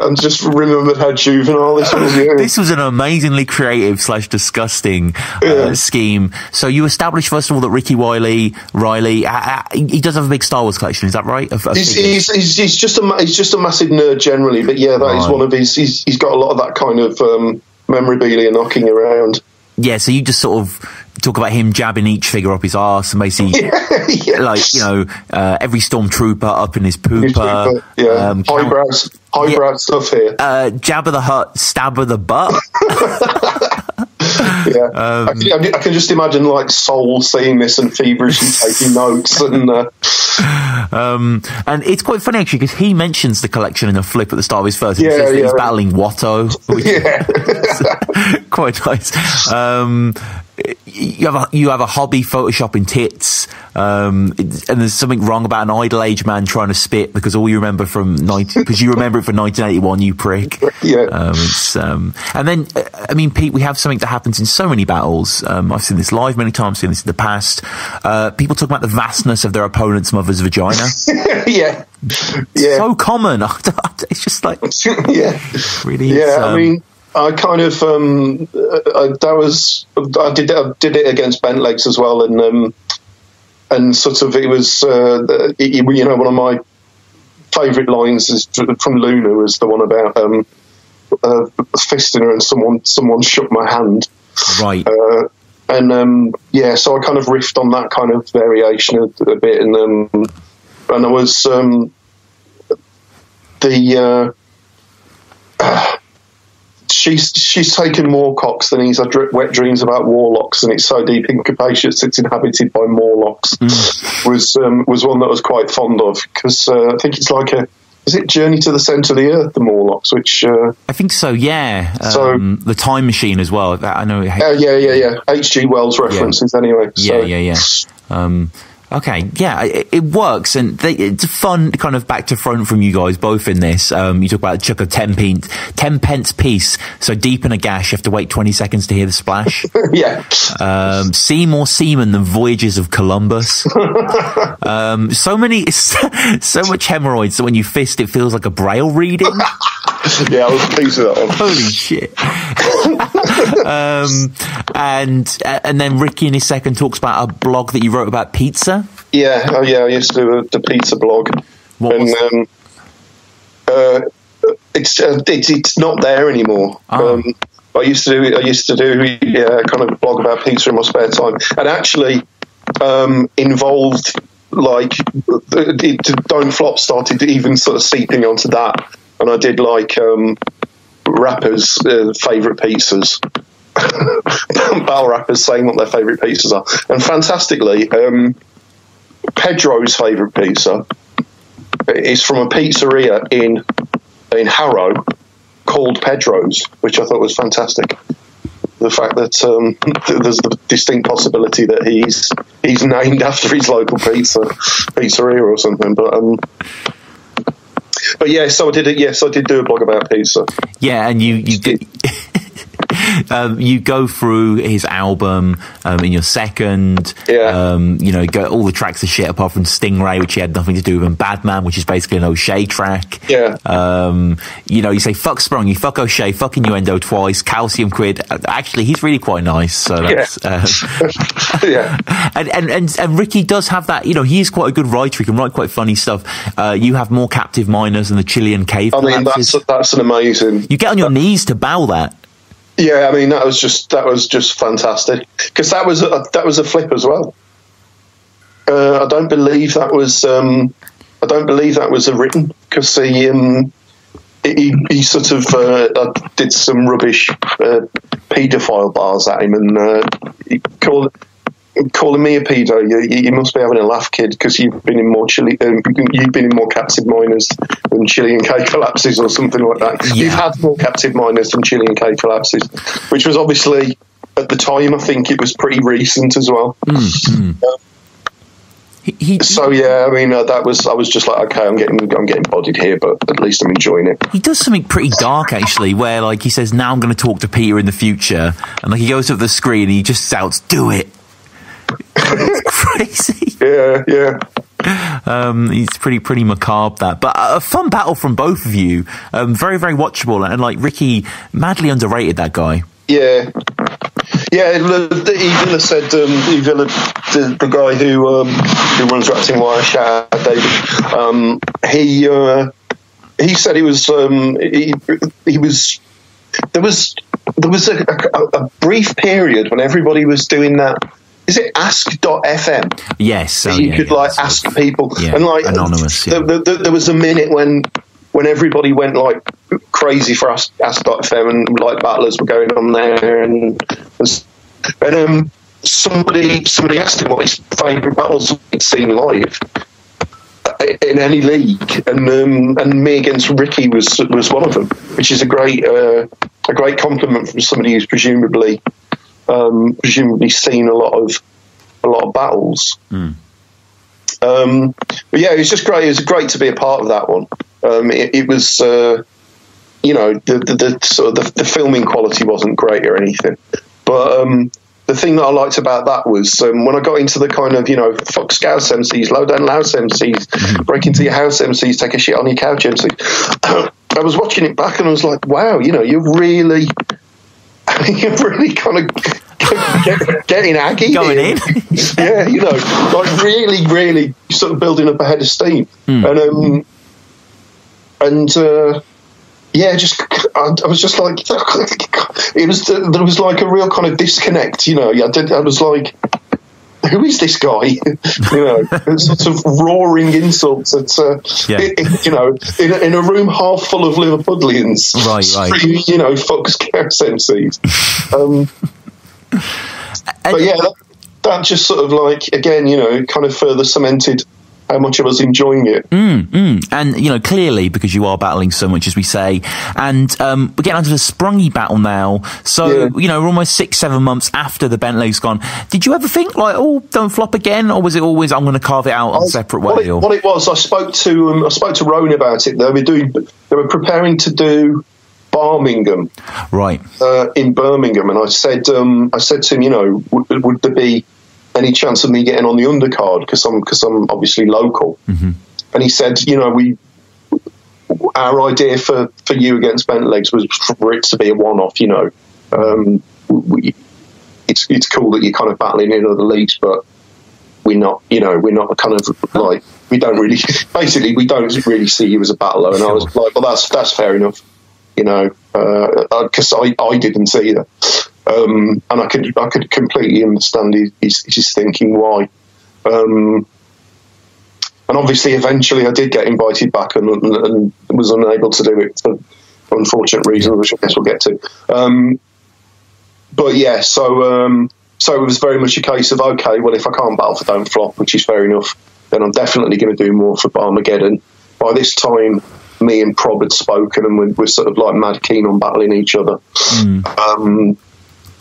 I'm just remembered how juvenile this was. Yeah. This was an amazingly creative slash disgusting uh, yeah. scheme. So you established first of all that Ricky Wiley, Riley, uh, uh, he does have a big Star Wars collection. Is that right? Of, of he's, he's, he's, he's, just a he's just a massive nerd generally, but yeah, that right. is one of his. He's, he's got a lot of that kind of um, memorabilia knocking around. Yeah, so you just sort of talk about him jabbing each figure up his arse and basically yeah, yeah. like you know uh, every stormtrooper up in his pooper. yeah, um, highbrow, highbrow yeah, stuff here. Uh, Jabba the Hutt, stabber the butt. yeah, um, I, can, I, can, just imagine like Soul seeing this and feverishly taking notes and. Uh, um, and it's quite funny actually because he mentions the collection in a flip at the start of his first. Yeah, yeah. He's battling Watto, yeah. quite nice. Um, you have a, you have a hobby photoshopping tits, um, and there's something wrong about an idle age man trying to spit because all you remember from because you remember it from 1981, you prick. Yeah. Um, um, and then, uh, I mean, Pete, we have something that happens in so many battles. Um, I've seen this live many times, seen this in the past. Uh, people talk about the vastness of their opponent's mother's vagina. yeah. Yeah. So common. it's just like, yeah. Really. Yeah. I um, mean, I kind of um, I, that was I did I did it against Bentlegs as well, and um, and sort of it was uh, it, you know one of my favourite lines is from Luna was the one about um, uh, fisting her and someone someone shook my hand, right. Uh, and um, yeah, so I kind of riffed on that kind of variation a, a bit, and um, and I was um, the uh, she's she's taken more cocks than he's had wet dreams about warlocks, and it's so deep and capacious it's inhabited by Morlocks. Mm. Was um, was one that I was quite fond of because uh, I think it's like a is it Journey to the Centre of the Earth, the Morlocks? Which uh, I think so. Yeah. So um, the Time Machine as well. I know. Uh, yeah, yeah, yeah. H.G. Wells references yeah. anyway. So. Yeah, yeah, yeah. Um, Okay, yeah, it, it works, and they, it's fun kind of back to front from you guys both in this. Um, you talk about chuck a 10 pence, 10 pence piece, so deep in a gash, you have to wait 20 seconds to hear the splash. yeah. Um, see more seamen than voyages of Columbus. um, so many, so much hemorrhoids that when you fist, it feels like a braille reading. yeah, I was pleased with that one. Holy shit. um, and and then Rikky in his second talks about a blog that you wrote about pizza. Yeah, oh yeah, I used to do a, the pizza blog. What and, um, uh, it's, uh, it's it's not there anymore. Oh. Um, I used to do I used to do yeah, kind of blog about pizza in my spare time, and actually um, involved like it, Don't Flop started even sort of seeping onto that and I did like um, rappers' uh, favorite pizzas. Battle rappers saying what their favorite pizzas are, and fantastically, um, Pedro's favorite pizza is from a pizzeria in in Harrow called Pedro's, which I thought was fantastic. The fact that um, there's the distinct possibility that he's he's named after his local pizza pizzeria or something, but um, but yeah, so I did it. Yes, I did do a blog about pizza. Yeah, and you you did. um, you go through his album um, in your second. Yeah. Um, you know, go all the tracks are shit apart from Stingray, which he had nothing to do with, and Badman, which is basically an O'Shea track. Yeah. Um, you know, you say fuck Sprung, you fuck O'Shea, fuck Innuendo twice, Calcium Quid. Uh, Actually, he's really quite nice. So that's. Uh, yeah. and, and, and, and Rikky does have that, you know, he is quite a good writer. He can write quite funny stuff. Uh, you have more captive miners than the Chilean cave I mean, collapses. that's that's an amazing. You get on your knees to bow that. Yeah, I mean that was just that was just fantastic because that was a, that was a flip as well. Uh, I don't believe that was um, I don't believe that was a written because he, um, he he sort of uh, did some rubbish uh, paedophile bars at him and uh, he called calling me a pedo. You, you must be having a laugh, kid, because you've been in more Chile, um, you've been in more captive miners than Chilean K collapses or something like that. Yeah. You've had more captive miners than Chilean K collapses, which was obviously at the time. I think it was pretty recent as well. He, he, So yeah, I mean uh, that was I was just like, okay, I'm getting I'm getting bodied here, but at least I'm enjoying it. he does something pretty dark actually, where like he says, "Now I'm going to talk to Peter in the future," and like he goes up the screen and he just shouts, "Do it!" It's crazy. Yeah, yeah. Um, he's pretty pretty macabre that, but a fun battle from both of you. Um, very very watchable, and like Rikky, madly underrated that guy. Yeah, yeah. the- the- said um, the, the guy who um, who runs Ratting Wire, out David. Um, he uh, he said he was um, he, he was there was there was a, a, a brief period when everybody was doing that. Is it Ask.fm? Yes, so you yeah, could yeah, like sort of- ask people yeah, and like anonymous, there, yeah. there- there was a minute when when everybody went like crazy for Ask, Ask.fm and like battlers were going on there and and um somebody somebody asked him what his favourite battles he'd seen live in any league and um, and me against Rikky was was one of them which is a great uh, a great compliment from somebody who's presumably um, presumably seen a lot of a lot of battles um, but yeah, it was just great. It was great to be a part of that one. Um, it, it was, uh, you know, the, the, the sort of the, the filming quality wasn't great or anything, but um, the thing that I liked about that was um, when I got into the kind of you know fuck scouts MCs, low down louse MCs, break into your house MCs, take a shit on your couch MCs. I was watching it back and I was like, wow, you know, you're really, you're really kind of get, getting aggy, Going in. yeah, you know, like really, really sort of building up a head of steam, and um, and uh, yeah, just I, I was just like, it was there was like a real kind of disconnect, you know. I did, I was like. Who is this guy? you know, sort of roaring insults at, uh, Yeah. i- i- you know, in a, in a room half full of Liverpudlians, Right, right. screaming, you know, fuck scarce MCs. Um, but yeah, that, that just sort of like again, you know, kind of further cemented how much I was enjoying it. and you know clearly because you are battling so much as we say. And um, we're getting onto the sprungy battle now. So Yeah. you know we're almost six seven months after the bent leg's gone. Did you ever think like oh Don't Flop again? Or was it always i'm going to carve it out on a separate what, way it, or? what it was, I spoke to um, I spoke to Rowan about it. They were doing, they were preparing to do Birmingham. Right. Uh, in Birmingham, and I said, um, I said to him, you know, would, would there be any chance of me getting on the undercard because I'm because I'm obviously local? Mm-hmm. And he said, you know, we our idea for, for you against Bentlegs was for it to be a one off. You know, um, we, it's it's cool that you're kind of battling in other leagues, but we're not. You know, we're not kind of like we don't really. Basically, we don't really see you as a battler. And I was like, well, that's that's fair enough. You know, uh, uh, because I, I didn't either. Um, and I could I could completely understand his, his, his thinking why. Um, and obviously, eventually, I did get invited back and, and, and was unable to do it for unfortunate reasons, which I guess we'll get to. Um, but yeah, so um, so it was very much a case of okay, well, if I can't battle for Don't Flop, which is fair enough, then I'm definitely going to do more for Barmageddon. By this time, me and Prob had spoken, and we're, we're sort of like mad keen on battling each other. Um,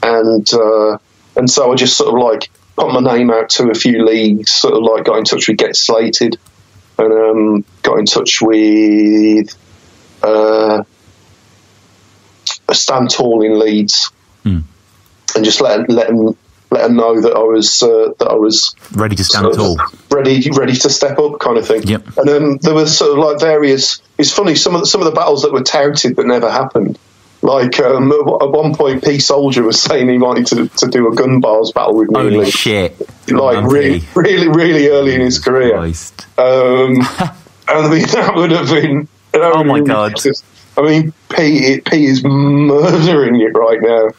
and uh, and so I just sort of like put my name out to a few leagues, sort of like got in touch with Get Slated, and um, got in touch with uh, Stand Tall in Leeds, and just let let him let him know that I was uh, that I was Ready to stand tall. ready ready to step up, kind of thing. Yep. And um, there was sort of like various. It's funny some of the, some of the battles that were touted but never happened. Like um, at one point, P Soldier was saying he wanted to, to do a gun bars battle with me. Holy shit! Like really, really, really early in his career. Um, and I mean, that would have been. would Oh my God. ridiculous. I mean, P P is murdering it right now.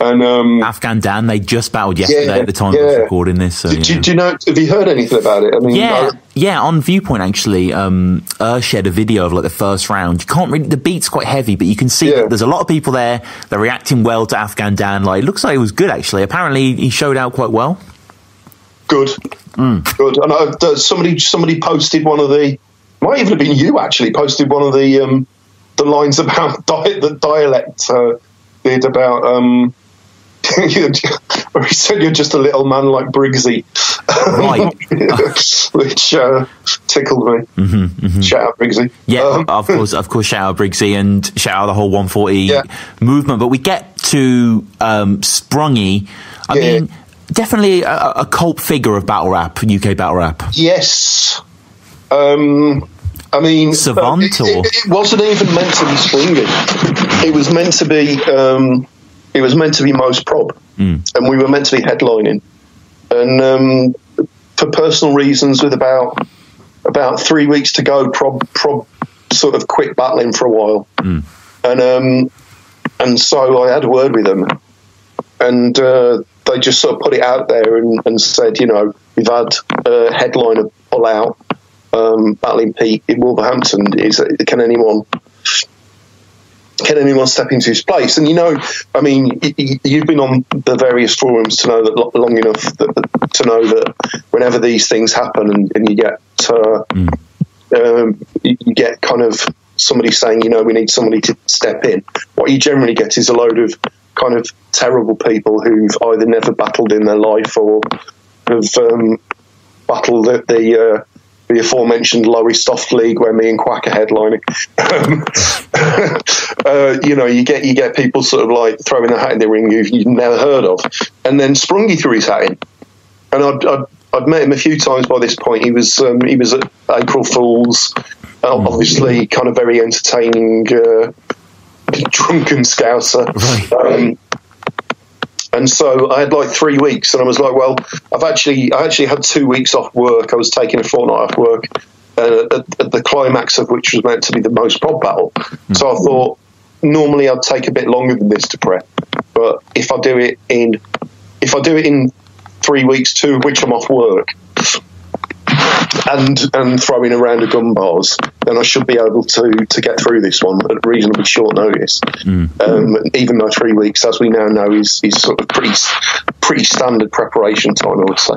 And um, Afghan Dan, they just battled yesterday Yeah, at the time of yeah. recording this. So, do, yeah. do, do you know? Have you heard anything about it? I mean, Yeah, I- yeah. On Viewpoint, actually, um, Eurgh shared a video of like the first round. You can't really. The beat's quite heavy, but you can see Yeah. that there's a lot of people there. They're reacting well to Afghan Dan. Like, it looks like it was good actually. Apparently, he showed out quite well. good, Mm. good. And I, uh, somebody somebody posted one of the. Might even have been you actually posted one of the um, the lines about di- the dialect uh, did about. Um, where he said you're just a little man like Briggsy, Right. which uh, tickled me. Shout out Briggsy. Mm-hmm, Yeah, Um, of course, of course. Shout out Briggsy and shout out the whole 140 Yeah. movement. But we get to um, Sprungy. I Yeah. mean, definitely a, a cult figure of battle rap, UK battle rap. Yes. Um, I mean, Savant it, it, it wasn't even meant to be swinging. It was meant to be. Um, it was meant to be Mos Prob, and we were meant to be headlining. And um, for personal reasons, with about about three weeks to go, prob prob sort of quit battling for a while, and um, and so I had a word with them, and uh, they just sort of put it out there and, and said, you know, we've had a headliner pull out, um, battling Pete in Wolverhampton. Is can anyone can anyone step into his place? And you know, I mean, you've been on the various forums to know that long enough that, to know that whenever these things happen and, and you get uh, um, you, get kind of somebody saying, you know, we need somebody to step in. What you generally get is a load of kind of terrible people who've either never battled in their life or have um, battled at the uh, the aforementioned Lowestoft League where me and Quack are headlining. Um, uh, you know, you get you get people sort of like throwing a hat in the ring who you've never heard of, and then Sprungy threw his hat in, and I'd, I'd, I'd met him a few times by this point. He was um, he was at April Fools, uh, obviously kind of very entertaining, uh, drunken scouser. Um, and so I had like three weeks, and I was like, "Well, I've actually, I actually had two weeks off work. I was taking a fortnight off work, uh, at, at the climax of which was meant to be the Mos Prob battle. So I thought, normally I'd take a bit longer than this to prep, but if I do it in, if I do it in three weeks, two of which I'm off work, and and throwing around a gun bars, then I should be able to to get through this one at reasonably short notice. Um, even though three weeks, as we now know, is, is sort of pretty pretty standard preparation time, I would say.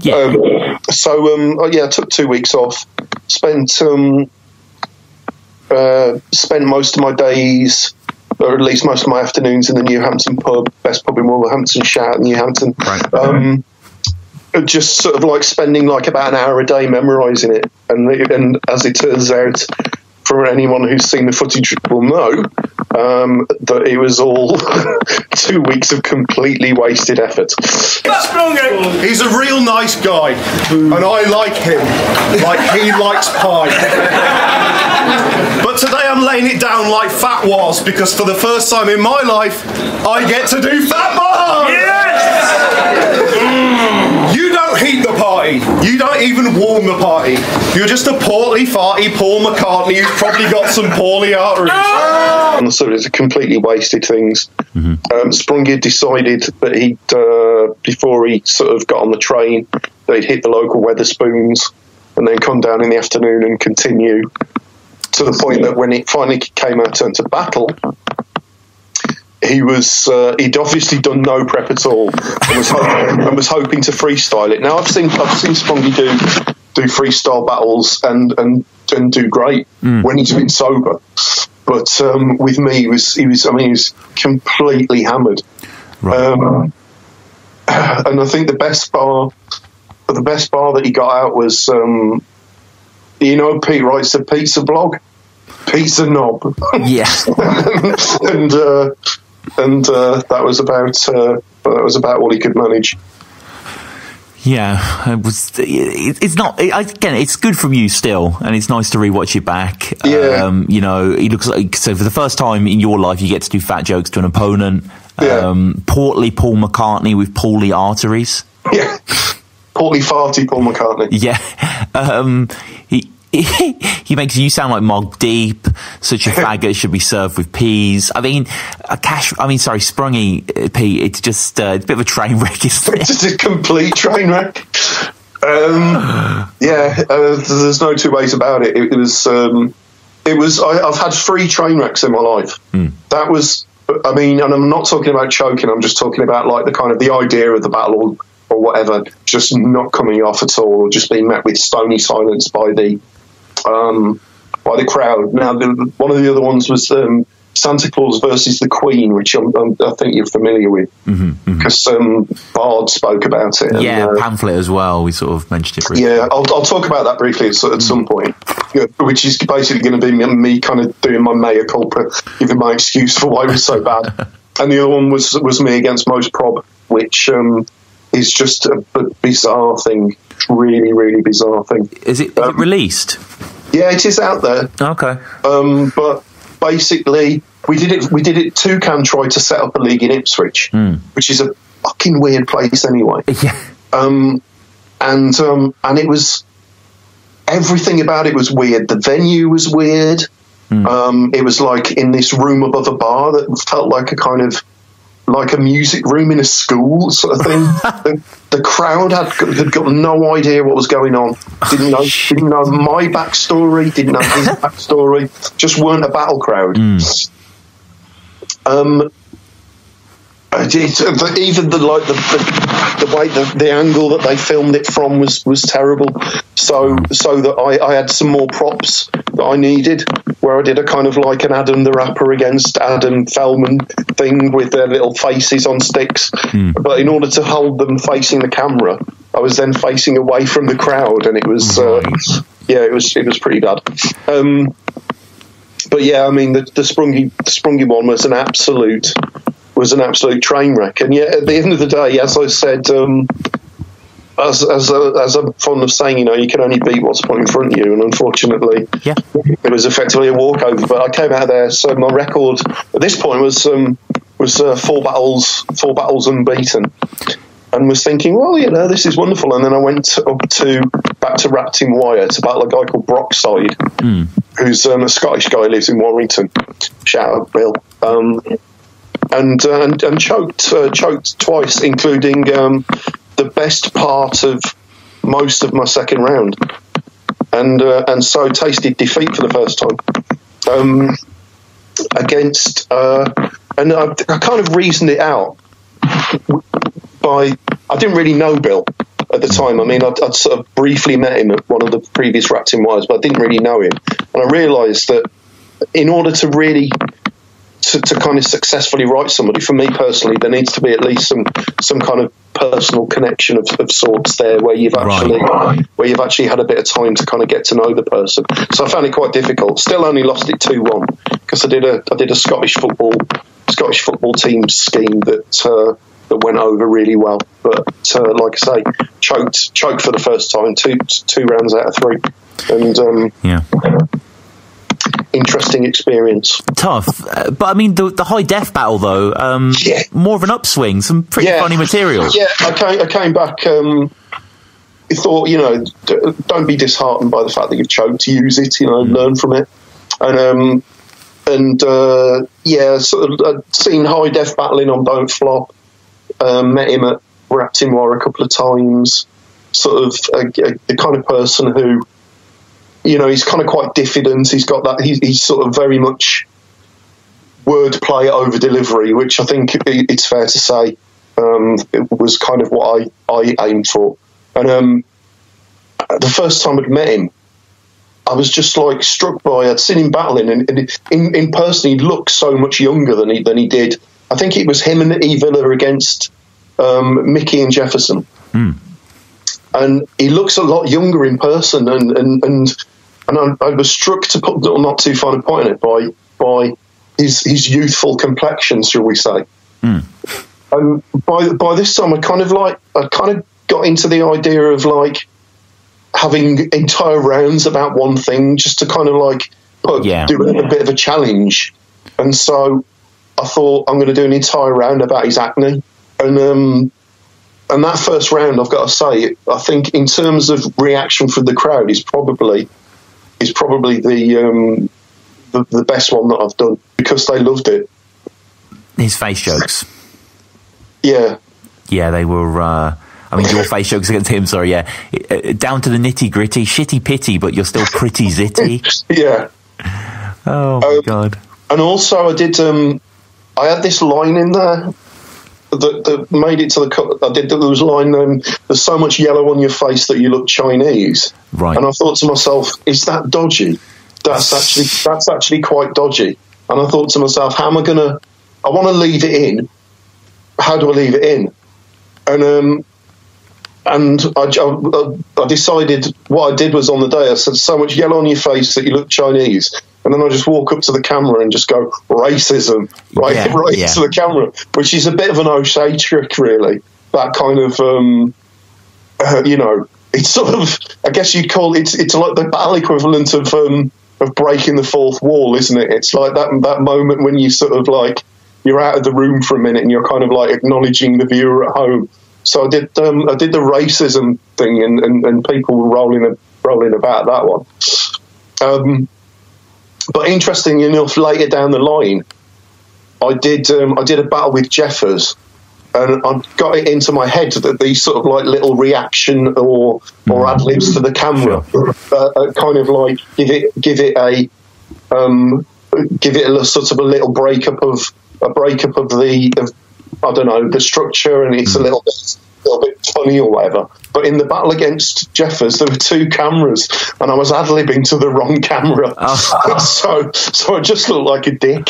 Yeah. Um, so um, oh, yeah, I took two weeks off. Spent um, uh, spent most of my days. Or at least most of my afternoons in the New Hampton pub, best pub in Wolverhampton, shout out New Hampton. Right. Um, just sort of like spending like about an hour a day memorizing it, and and as it turns out, for anyone who's seen the footage will know um, that it was all two weeks of completely wasted effort. Sprung He's a real nice guy, and I like him like he likes pie. But today I'm laying it down like Fat Was because for the first time in my life, I get to do Fat Wars! Yes! You don't heat the party. You don't even warm the party. You're just a portly, farty Paul McCartney who's probably got some poorly arteries. And so it's completely wasted things. Um, Sprungy had decided that he'd, uh, before he sort of got on the train, that he'd hit the local Wetherspoons and then come down in the afternoon and continue to the point that when it finally came our turn to battle, he was uh, he'd obviously done no prep at all and was, hoping, and was hoping to freestyle it. Now I've seen I've seen Sprungy do do freestyle battles and and, and do great when he's been sober. But um, with me, he was he was I mean he was completely hammered. Um, and I think the best bar, the best bar that he got out was, um, you know, Pete writes a pizza blog, Pizza Knob, Yeah. and uh, and uh, that was about uh, that was about all he could manage. Yeah, it was. It, it's not. It, again, it's good from you still, and it's nice to rewatch it back. Yeah. Um, you know, he looks like so for the first time in your life, you get to do fat jokes to an opponent. Yeah. Um, portly Paul McCartney with poorly arteries. Yeah, portly farty Paul McCartney. Yeah. Um, he, he makes you sound like Mog Deep. Such a faggot should be served with peas. I mean, a cash. I mean, sorry, Sprungy uh, Pete. It's just uh, it's a bit of a train wreck, isn't it? It's just a complete train wreck. Um, yeah, uh, there's no two ways about it. It, was, um, it was. I, I've had three train wrecks in my life. That was. I mean, and I'm not talking about choking. I'm just talking about like the kind of the idea of the battle or, or whatever, just not coming off at all, or just being met with stony silence by the um, by the crowd. Now, the, one of the other ones was um, Santa Claus versus the Queen, which I'm, I'm, i think you're familiar with because um, Bard spoke about it. and, Yeah, uh, pamphlet as well. We sort of mentioned it. Briefly. yeah, I'll, I'll talk about that briefly at, at some point, yeah, which is basically going to be me, me kind of doing my mea culpa, giving my excuse for why it was so bad. and the other one was was me against Mos Prob, which um, is just a bizarre thing, really, really bizarre thing. Is it, is it Um, released? Yeah, it is out there, Okay. um, but basically we did it. We did it. Toucan tried to set up a league in Ipswich, which is a fucking weird place anyway. Yeah. um, and um, and it was everything about it was weird. The venue was weird. Um, it was like in this room above a bar that felt like a kind of like a music room in a school sort of thing. the, the crowd had had got no idea what was going on. Didn't know didn't know my backstory. Didn't know his backstory. Just weren't a battle crowd. Um, it's- uh, even the like the, the, the way the, the angle that they filmed it from was was terrible. So so that I, I had some more props that I needed, where I did a kind of like an Adam the Rapper against Adam Feldman thing with their little faces on sticks. But in order to hold them facing the camera, I was then facing away from the crowd, and it was uh, yeah, it was it was pretty bad. Um, but yeah, I mean the, the Sprungy the Sprungy one was an absolute was an absolute train wreck. And yet, at the end of the day, as I said, um, as as, as I'm fond of saying, you know, you can only beat what's put in front of you. And unfortunately, Yeah. it was effectively a walkover. But I came out there, so my record at this point was um, was uh, four battles, four battles unbeaten. And was thinking, well, you know, this is wonderful. And then I went up to back to Rapting Wire to battle a guy called Brockside, who's um, a Scottish guy, who lives in Warrington. Shout out, Bill. Um, and, uh, and and choked uh, choked twice, including um, the best part of most of my second round, and uh, and so tasted defeat for the first time um, against. Uh, and I, I kind of reasoned it out by I didn't really know Bill at the time. I mean, I'd, I'd sort of briefly met him at one of the previous Rapting Wires, but I didn't really know him, and I realised that in order to really to, to kind of successfully write somebody, for me personally, there needs to be at least some some kind of personal connection of, of sorts there, where you've actually where you've actually had a bit of time to kind of get to know the person. So I found it quite difficult. Still, only lost it two one because I did a I did a Scottish football Scottish football team scheme that. Uh, that went over really well, but uh, like I say, choked choked for the first time, two two rounds out of three, and um, Yeah. Interesting experience. Tough. Uh, but I mean, the, the Hydef battle, though, um, Yeah. more of an upswing. Some pretty Yeah. funny material. Yeah, I came, I came back. Um, thought, you know, d- don't be disheartened by the fact that you've choked. To use it, you know, learn from it. And um, and uh, yeah, sort of I'd seen Hydef battling on Don't Flop. Um, met him at Rapting War a couple of times. Sort of a, a, the kind of person who, you know, he's kind of quite diffident. He's got that. He's, he's sort of very much wordplay over delivery, which I think it- it's fair to say um, it was kind of what I, I aimed for. And um, the first time I'd met him, I was just like struck by. I'd seen him battling, and, and in, in person, he looked so much younger than he than he did. I think it was him and E Villa against um, Mickey and Jefferson, and he looks a lot younger in person. And and and, and I, I was struck to put not too fine a point on it by by his his youthful complexion, shall we say? Mm. And by by this time, I kind of like I kind of got into the idea of like having entire rounds about one thing, just to kind of like put, Yeah. do a, a bit of a challenge. And so I thought I'm going to do an entire round about his acne, and um, and that first round, I've got to say, I think in terms of reaction from the crowd, is probably is probably the um, the, the best one that I've done because they loved it. His face jokes. Yeah, Yeah, they were. Uh, I mean, your face jokes against him. Sorry, yeah, Uh, down to the nitty gritty, shitty pity, but you're still pretty zitty. yeah. Oh my Um, god. And also, I did. Um, I had this line in there that, that made it to the. cut. I did. There was a line. Um, There's so much yellow on your face that you look Chinese. Right. And I thought to myself, is that dodgy? That's actually that's actually quite dodgy. And I thought to myself, how am I gonna? I want to leave it in. How do I leave it in? And um, and I, I, I decided what I did was on the day I said so much yellow on your face that you look Chinese, and then I just walk up to the camera and just go racism right Yeah, right yeah. to the camera, which is a bit of an O'Shea trick, really. That kind of um, uh, you know, it's sort of I guess you'd call it it's like the battle equivalent of um, of breaking the fourth wall, isn't it? It's like that that moment when you sort of like you're out of the room for a minute and you're kind of like acknowledging the viewer at home. So I did um, I did the racism thing and, and, and people were rolling rolling about that one. Um, but interesting enough, later down the line, I did um, I did a battle with Jeffers, and I got it into my head that these sort of like little reaction or or ad libs to the camera, uh, uh, kind of like give it give it a um, give it a sort of a little breakup of a breakup of the of, I don't know the structure, and it's a little bit little bit funny or whatever. But in the battle against Jeffers, there were two cameras, and I was ad libbing to the wrong camera, oh. so so I just looked like a dick.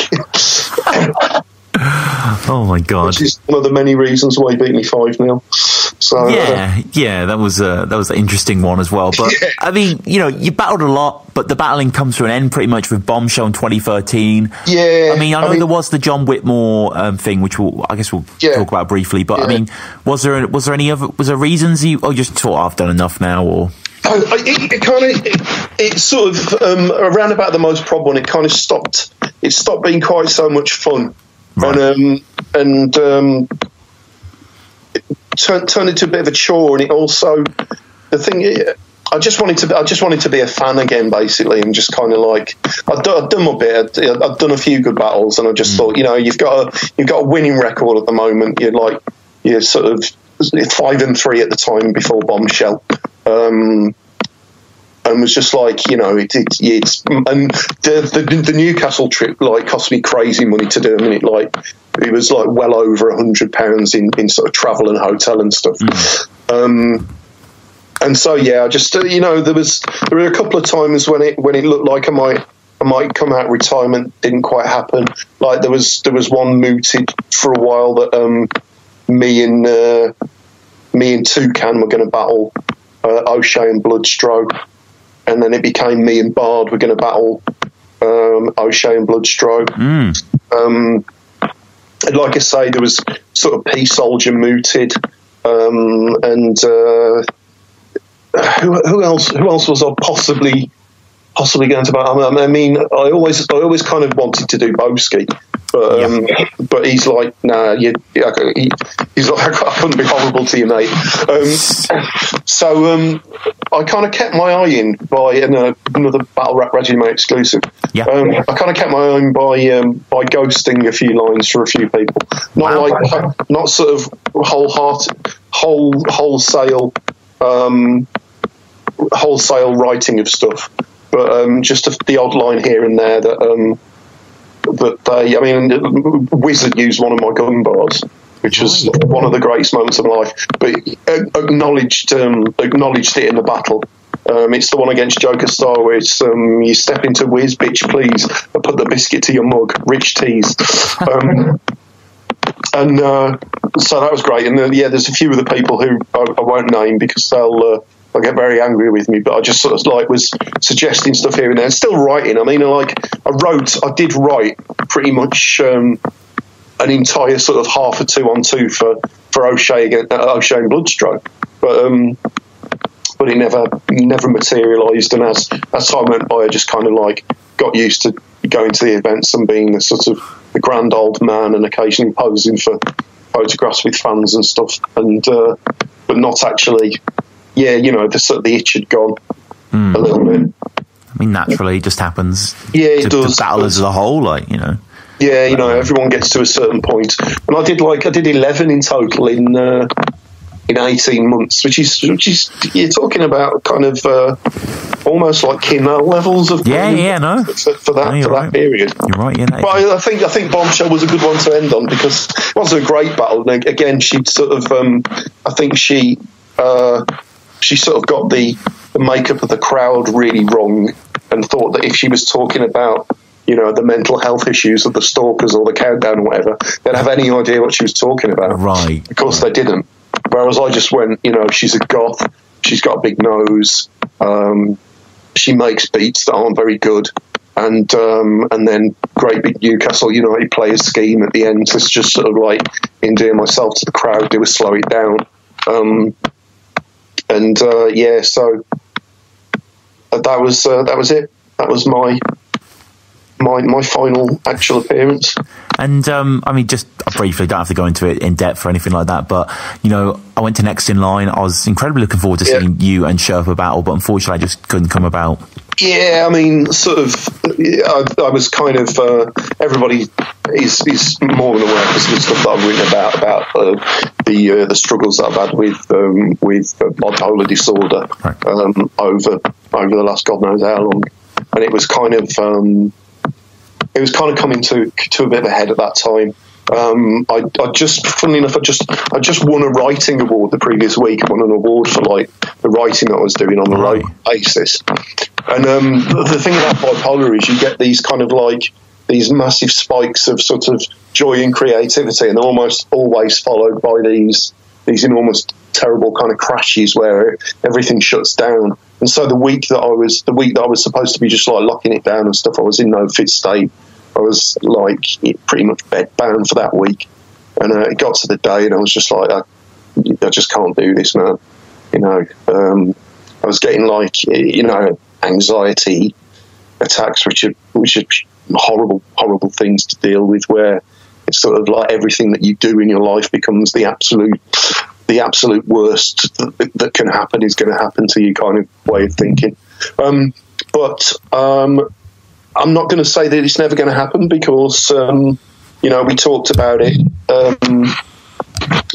Oh my god. which is one of the many reasons why he beat me five 0 So uh, Yeah, yeah, that was a that was an interesting one as well. But I mean, you know, you battled a lot, but the battling comes to an end pretty much with Bombshell in 2013. yeah, I mean, I know there was the John Whitmore um, thing, which we'll, I guess we'll Yeah. talk about briefly. But I mean, was there was there any other was there reasons you? Oh, just thought I've done enough now, or I, I, it, it kind of it, it sort of um, around about the Mos Prob. It kind of stopped. It stopped being quite so much fun, Right. and um, and um, it turned turned into a bit of a chore. And it also the thing. I just wanted to. I just wanted to be a fan again, basically, and just kind of like I've done, I've done my bit. I've, done a few good battles, and I just thought, you know, you've got a you've got a winning record at the moment. You're like you're sort of five and three at the time before Bombshell. Um, and was just like, you know, it, it, it's and the, the the Newcastle trip like cost me crazy money to do. I mean, it like it was like well over a hundred pounds in in sort of travel and hotel and stuff. Um, and so yeah, I just uh, you know there was there were a couple of times when it when it looked like I might I might come out of retirement didn't quite happen. Like there was there was one mooted for a while that um, me and uh, me and Toucan were going to battle uh, O'Shea and Bloodstroke, and then it became me and Bard were going to battle um, O'Shea and Bloodstroke. Um, and like I say, there was sort of Peace Soldier mooted, um, and uh, who, who else? Who else was I possibly possibly going to? I mean, I always I always kind of wanted to do Boski. But um, but he's like, nah, you, he, he's like, I couldn't be horrible to you, mate. Um, so um, I kind of kept my eye in by another, another Battle Rap Resume exclusive. Yeah. Um, I kind of kept my eye in by um, by ghosting a few lines for a few people. Not Wow. like not sort of wholehearted, whole wholesale, um, wholesale writing of stuff, but um, just a, the odd line here and there that um, that they. I mean, Wizard used one of my gun bars. Which was one of the greatest moments of my life, but acknowledged um, acknowledged it in the battle. Um, it's the one against Joker Starr where it's um, you step into Wiz, bitch, please, and put the biscuit to your mug, rich tease. Um, and uh, so that was great. And uh, yeah, there's a few of the people who I, I won't name because they'll uh, I get very angry with me. But I just sort of like was suggesting stuff here and there, and still writing. I mean, like I wrote, I did write pretty much um, an entire sort of half a two on two for for O'Shea against, uh, O'Shea and Bloodstroke, but um, but it never never materialised. And as as time went by, I just kind of like got used to going to the events and being the sort of the grand old man and occasionally posing for photographs with fans and stuff, and uh, but not actually. Yeah, you know, the sort of the itch had gone Hmm. a little bit. I mean, naturally, it just happens. Yeah, it to, does, To battlers as a whole, like you know. Yeah, you know, everyone gets to a certain point, and I did like I did eleven in total in uh, in eighteen months, which is which is you're talking about kind of uh, almost like Kimmel levels of Yeah, yeah, no. for, for that No, for that right. period. You're right. Yeah. But I, I think I think Bombshell was a good one to end on because it was a great battle. And again, she sort of um, I think she uh, she sort of got the the makeup of the crowd really wrong and thought that if she was talking about you know the mental health issues of the stalkers or the countdown or whatever, they'd have any idea what she was talking about. Right. Of course, they didn't. Whereas I just went, you know, she's a goth. She's got a big nose. Um, she makes beats that aren't very good. And um, and then great big Newcastle United players scheme at the end to just sort of like endear myself to the crowd, do a slow it down. Um, and uh, yeah, so that was uh, that was it. That was my my my final actual appearance. And um, I mean, just briefly, don't have to go into it in depth or anything like that. But you know, I went to next in line. I was incredibly looking forward to Yeah. seeing you and Sherpa battle, but unfortunately, I just couldn't come about. Yeah, I mean, sort of. I, I was kind of. Uh, everybody is is more than aware because of the stuff that I've written about about uh, the uh, the struggles that I've had with um, with uh, bipolar disorder Right. um, over over the last God knows how long, and it was kind of. Um, it was kind of coming to to a bit of a head at that time. Um, I, I just, funnily enough, I just I just won a writing award the previous week. I won an award for like the writing that I was doing on a Right. basis. And um, the, the thing about bipolar is you get these kind of like these massive spikes of sort of joy and creativity, and almost always followed by these these enormous terrible kind of crashes where everything shuts down. And so the week that I was the week that I was supposed to be just like locking it down and stuff, I was in no fit state. I was like pretty much bed bound for that week, and uh, it got to the day, and I was just like, I, I just can't do this, man. You know, um, I was getting like you know anxiety attacks, which are which are horrible, horrible things to deal with. Where it's sort of like everything that you do in your life becomes the absolute, the absolute worst that, that can happen is going to happen to you, kind of way of thinking. Um, but um, I'm not going to say that it's never going to happen because um, you know we talked about it. Um,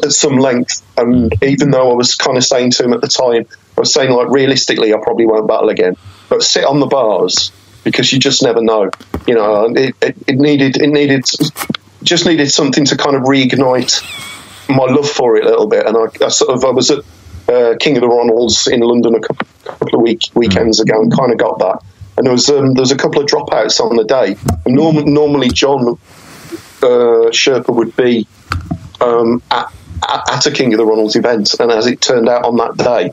at some length. And even though I was kind of saying to him at the time, I was saying like realistically, I probably won't battle again, but sit on the bars because you just never know. You know, it, it, it needed it needed just needed something to kind of reignite my love for it a little bit. And I, I sort of I was at uh, King of the Ronalds in London a couple, couple of week, weekends ago and kind of got that. And there was um, there was a couple of dropouts on the day. Norm- normally John uh, Sherpa would be um, at, at a King of the Ronalds event, and as it turned out on that day,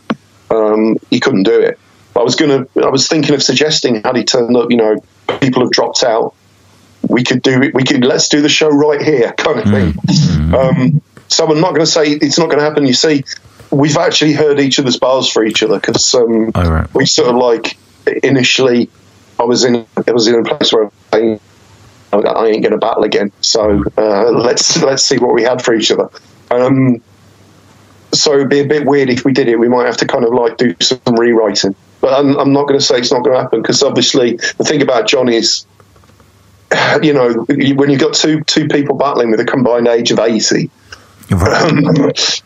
um, he couldn't do it. I was gonna, I was thinking of suggesting had he turned up, you know, people have dropped out. We could do it. We could let's do the show right here, kind of thing. Um, so I'm not going to say it's not going to happen. You see, we've actually heard each other's bars for each other because um, Oh, right. we sort of like initially. I was in, I was in a place where I saying, I ain't going to battle again. So uh, let's let's see what we had for each other. Um, so it'd be a bit weird if we did it. We might have to kind of like do some rewriting. But I'm, I'm not going to say it's not going to happen because obviously the thing about John is, you know, when you've got two two people battling with a combined age of eighty, Right.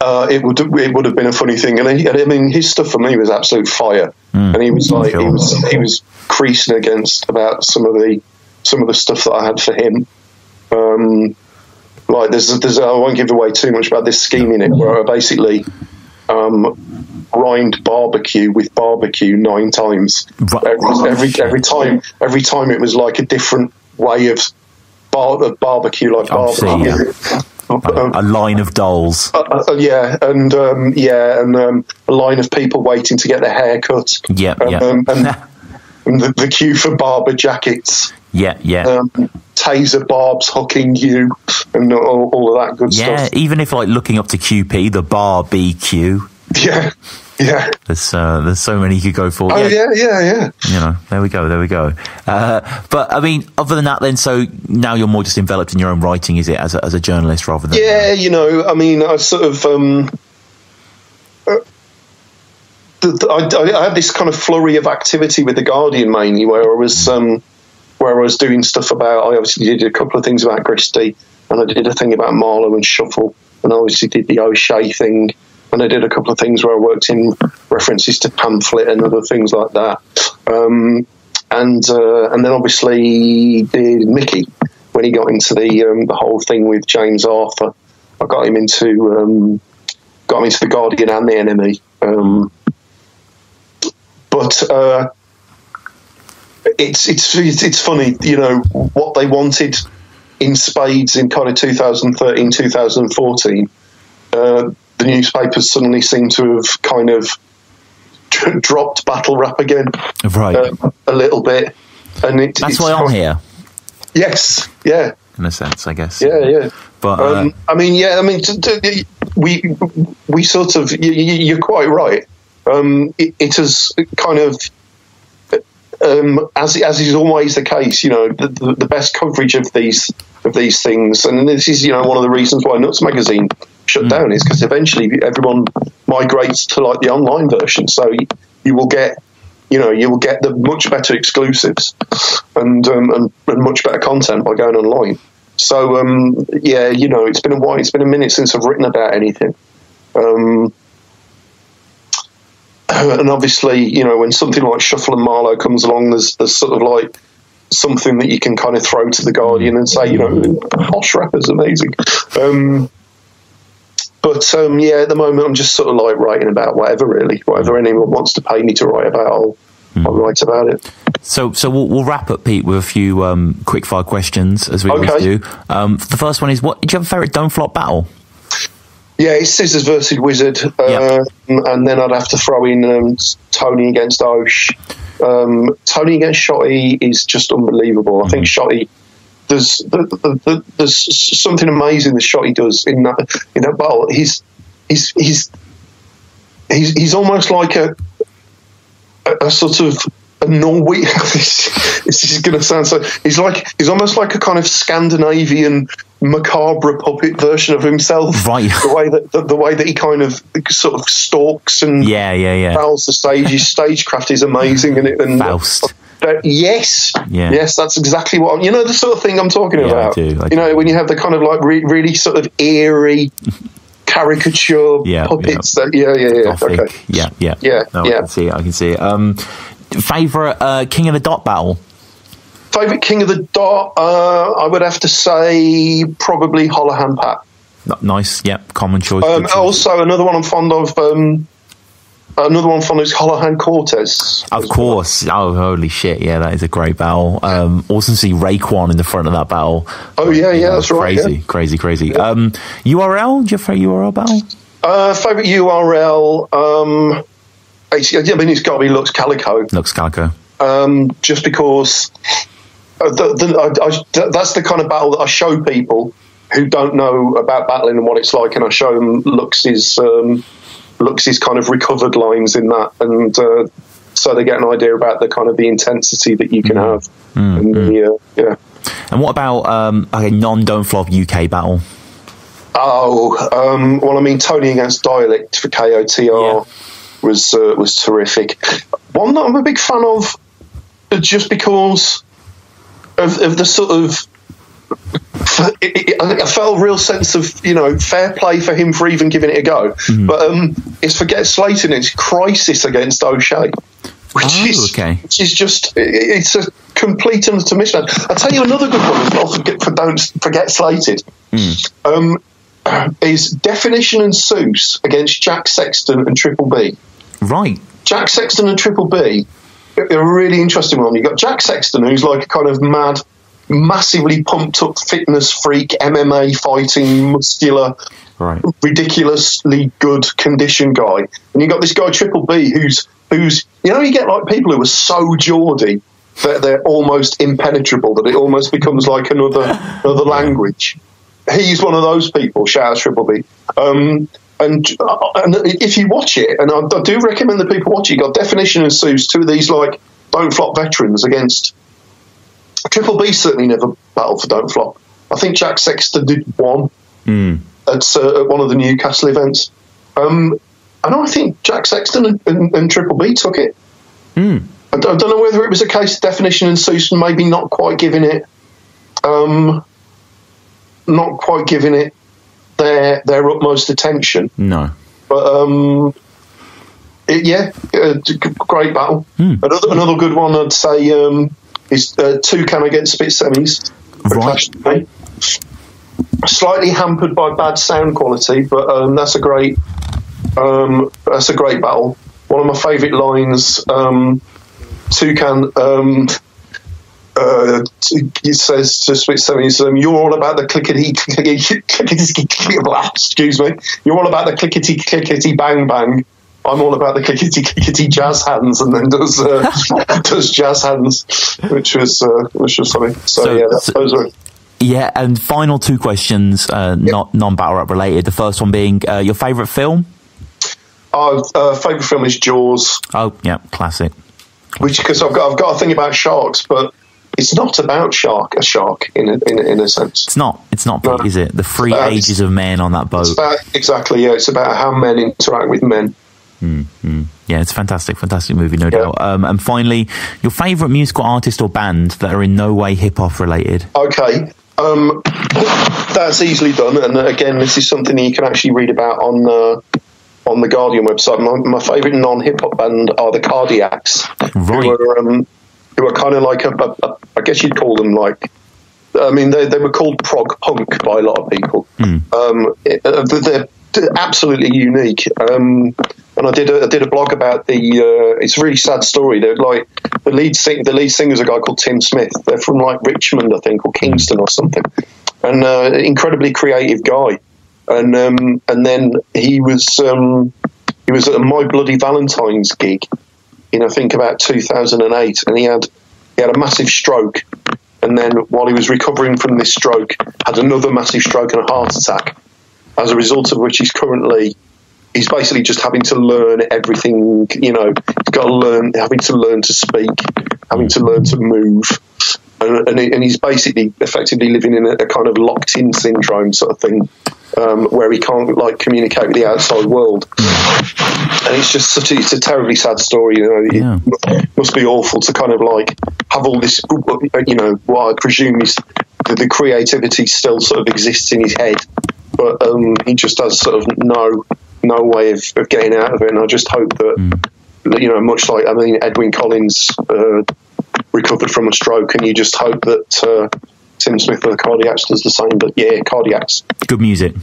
Uh, it would it would have been a funny thing. And, he, I mean, his stuff for me was absolute fire. And he was like, he was he was creasing against about some of the some of the stuff that I had for him. Um, like there's there's I won't give away too much about this scheme in it where I basically um, rhymed barbecue with barbecue nine times. Every, every every time every time it was like a different way of bar of barbecue like barbecue. Um, a line of dolls. uh, uh, yeah, and um, yeah, and um, a line of people waiting to get their hair cut. Yeah, yeah. um, and, and the, the queue for barber jackets. yeah, yeah. Um, taser barbs hooking you, and all, all of that good yeah, stuff. Yeah, even if like looking up to QP, the bar BQ, Yeah, yeah. there's uh, there's so many you could go for. Oh yeah, yeah, yeah. you know, there we go, there we go. Uh, but I mean, other than that, then, so now you're more just enveloped in your own writing, is it, as a, as a journalist rather than? Yeah, you know, I mean, I sort of. Um, uh, the, the, I, I had this kind of flurry of activity with the Guardian mainly, where I was um, where I was doing stuff about. I obviously did a couple of things about Christie, and I did a thing about Marlowe and Shuffle, and I obviously did the O'Shea thing, and I did a couple of things where I worked in references to pamphlet and other things like that. Um, and uh, and then obviously did Mickey when he got into the um, the whole thing with James Arthur. I got him into um, got him into the Guardian and the Enemy. Um, but uh, it's it's it's funny, you know, what they wanted in spades in kind of 2013, 2014. Uh, the newspapers suddenly seem to have kind of dropped battle rap again right. uh, a little bit, and it, That's it's why I'm here, Yes, yeah, in a sense, I guess. yeah, yeah. But uh, Um, I mean, yeah, I mean, we we sort of y- y- you're quite right. Um, it, it has kind of. Um, as as is always the case, you know, the, the, the best coverage of these of these things, and this is you know one of the reasons why Nuts magazine shut down is because eventually everyone migrates to like the online version, so you, you will get you know you will get the much better exclusives and um, and, and much better content by going online. So um, yeah, you know, it's been a while. It's been a minute since I've written about anything. Um, and obviously, you know, when something like Shuffle and Marlowe comes along, there's there's sort of like something that you can kind of throw to the Guardian and say, you know, Posh Rapper's amazing. Um, but um, yeah, at the moment, I'm just sort of like writing about whatever, really, whatever anyone wants to pay me to write about, I'll, I'll write about it. So, so we'll, we'll wrap up, Pete, with a few um, quick fire questions, as we always do. Um, the first one is: What did you have a favourite Don't Flop battle? Yeah, it's Scissors versus Wizard, uh, Yeah. and then I'd have to throw in um, Tony against Osh. Um, Tony against Shotty is just unbelievable. I think Shotty there's the, the, the, there's something amazing that Shotty does in that in that battle. He's he's he's he's he's almost like a a, a sort of a Norway. this, this is going to sound so. He's like he's almost like a kind of Scandinavian macabre puppet version of himself. Right. The way that the, the way that he kind of sort of stalks and Yeah, yeah, yeah. fouls the stage. His stagecraft is amazing, and it and Faust. Uh, yes, Yeah. yes, that's exactly what I'm, you know. The sort of thing I'm talking Yeah, I about. do, I you know, when you have the kind of like re- really sort of eerie caricature Yeah, puppets. That, yeah, yeah, yeah. Gothic. Okay. Yeah, yeah, Yeah, No, I can see it. I can see it. Um, favorite uh, King of the Dot battle? Favorite King of the Dot, uh, I would have to say probably Holohan Pat. Nice. Yep. Common choice. Um, choice. also, another one I'm fond of. Um, another one of is Holohan Cortez. Of course. Oh, holy shit. Yeah, that is a great battle. Um, awesome to see Raekwon in the front of that battle. Oh yeah, yeah, that's right. Crazy, yeah. crazy, crazy. Um, URL? Do you have a URL battle? Uh, favorite URL. Um, it's, I mean, it's got to be Lux Calicoe. Lux Calicoe. um, just because uh, the, the, I, I, that's the kind of battle that I show people who don't know about battling and what it's like, and I show them Lux's um, Lux's kind of recovered lines in that, and uh, so they get an idea about the kind of the intensity that you can have. and the, uh, yeah. And what about um, a non Don't Flop UK battle? Oh, um, well, I mean, Tony against Dialect for KOTR Yeah. was uh, was terrific. One that I'm a big fan of, just because of, of the sort of. It- it- I felt a real sense of you know fair play for him for even giving it a go, but um, it's forget Slayton. It's Crisis against O'Shea, which Oh, is okay. which is just it- it's a complete and utter mismatch. I'll tell you another good one as well. Forget, for don't forget Slated. Um, is Definition and Seuss against Jack Sexton and Triple B. Right. Jack Sexton and Triple B, a really interesting one. You've got Jack Sexton, who's like a kind of mad massively pumped up fitness freak, MMA fighting, muscular, Right. ridiculously good condition guy, and you got this guy Triple B who's who's you know you get like people who are so Geordie that they're almost impenetrable that it almost becomes like another another language. He's one of those people. Shout out Triple B. Um, and, uh, and if you watch it, and I, I do recommend that people watch it, you got Definition and Seuss, two of these like don't flop veterans against Triple B. Certainly never battled for don't flop. I think Jack Sexton did one at, uh, at one of the Newcastle events. Um, and I think Jack Sexton and, and, and Triple B took it. I, don't, I don't know whether it was a case of definition and Seuss maybe not quite giving it, um, not quite giving it their their utmost attention. No. But um, it, yeah, uh, great battle. Another another good one I'd say um, is uh, Toucan against Spit Semis. Right. Clash of Pain. Slightly hampered by bad sound quality, but um, that's a great um, that's a great battle. One of my favourite lines. Um, Toucan. Um, uh, he says to Spit Semis, um, "You're all about the clickety clickety clickety clickety. Excuse me. You're all about the clickety clickety bang bang. I'm all about the clickety clickety jazz hands." And then does uh, does jazz hands, which was uh, which was funny. So, So- yeah, that, so- those are Yeah, and final two questions, uh, not non battle rap related. The first one being uh, your favourite film. our uh, favourite film is Jaws, Oh, yeah, classic. which because I've got I've got a thing about sharks, but it's not about shark a shark in a, in a, in a sense. It's not. It's not No. is it? The three Uh, ages of men on that boat. It's about exactly yeah. It's about how men interact with men. Yeah, it's fantastic, fantastic movie, no Yeah. doubt. Um, and finally, your favourite musical artist or band that are in no way hip hop related. Okay, um, that's easily done. And again, this is something that you can actually read about on uh, on the Guardian website. My, my favourite non hip hop band are the Cardiacs, Right. who are um, who are kind of like a, a, a, I guess you'd call them like. I mean, they, they were called prog punk by a lot of people. Um, it- uh, they're, they're absolutely unique. Um, and I did a, I did a blog about the. Uh, it's a really sad story. They're like the lead sing, the lead singer is a guy called Tim Smith. They're from like Richmond, I think, or Kingston or something. And uh, incredibly creative guy. And um, and then he was um, he was at a My Bloody Valentine's gig in I think about 2008, and he had he had a massive stroke, and then while he was recovering from this stroke, had another massive stroke and a heart attack. As a result of which, he's currently he's basically just having to learn everything. You know, he's got to learn, having to learn to speak, having to learn to move. And, and, and he's basically effectively living in a, a kind of locked-in syndrome sort of thing, um, where he can't like communicate with the outside world and it's just such a, it's a terribly sad story. You know, Yeah. it must be awful to kind of like have all this, you know, what I presume is the, the creativity still sort of exists in his head, but um, he just has sort of no no way of, of getting out of it. And I just hope that you know, much like I mean, Edwyn Collins uh, recovered from a stroke, and you just hope that. Uh, Tim Smith of the Cardiacs does the same, but yeah, Cardiacs Good music.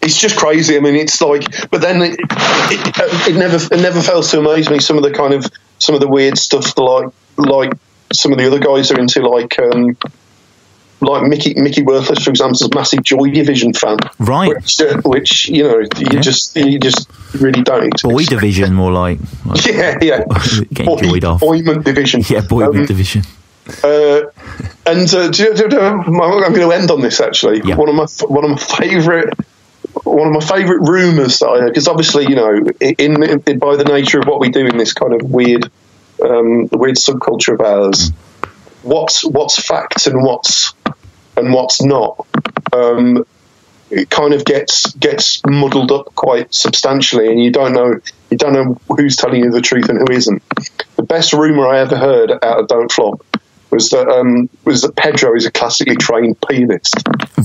it's just crazy. I mean, it's like, but then it, it, it never it never fails to amaze me. Some of the kind of some of the weird stuff, like like some of the other guys are into, like um, like Mickey Mickey Worthless, for example, is a massive Joy Division fan, Right. Which, uh, which you know, you Yeah. just you just really don't. Boy division, more like. like Yeah, yeah. Getting joyed off. Boyman Division. yeah, boy Um, division. uh, and uh, do you, do you- I'm going to end on this actually. Yeah. One of my one of my favourite one of my favourite rumours that I heard because obviously you know in, in by the nature of what we do in this kind of weird um, weird subculture of ours, what's what's fact and what's and what's not. Um, it kind of gets gets muddled up quite substantially, and you don't know you don't know who's telling you the truth and who isn't. The best rumor I ever heard out of Don't Flop was that um, was that Pedro is a classically trained pianist.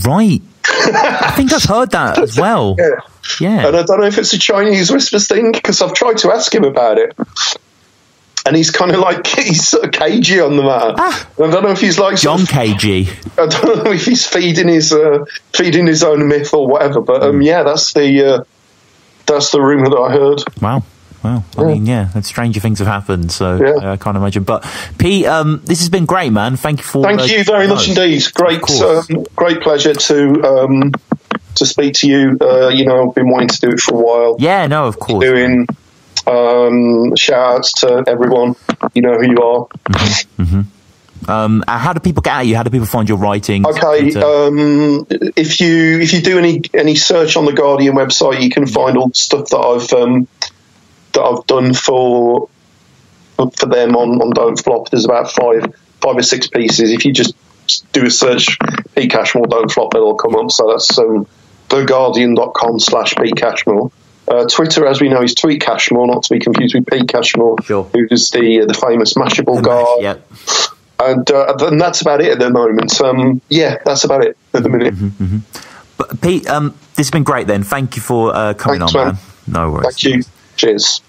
Right. I think I've heard that as well. Yeah. Yeah. And I don't know if it's a Chinese whispers thing because I've tried to ask him about it. And he's kind of like, he's sort of cagey on the matter. I don't know if he's like, sort John of- KG. I don't know if he's feeding his uh, feeding his own myth or whatever, but um, yeah, that's the uh, that's the rumor that I heard. Wow. Well, I mean, yeah, stranger things have happened, so Yeah. I, I can't imagine. But Pete, um, this has been great, man. Thank you for. Thank uh, you very much indeed. Great, um, great pleasure to um, to speak to you. Uh, you know, I've been wanting to do it for a while. Yeah, no, of course. Doing um, shout outs to everyone. You know who you are. Um, uh, how do people get at you? How do people find your writing? Okay, um, if you if you do any any search on the Guardian website, you can find all the stuff that I've um, that I've done for for them on, on Don't Flop. There's about five five or six pieces. If you just do a search, Pete Cashmore Don't Flop, it'll come up. So that's um, theguardian.com slash Pete Cashmore. Uh, Twitter, as we know, is Tweet Cashmore, not to be confused with Pete Cashmore, Sure. who's the the famous Mashable guy yeah. and uh, and that's about it at the moment. Um, yeah, that's about it at the minute. But Pete, um, this has been great. Then, thank you for uh, coming Thanks, on, man. man. No worries. Thank you. Cheers.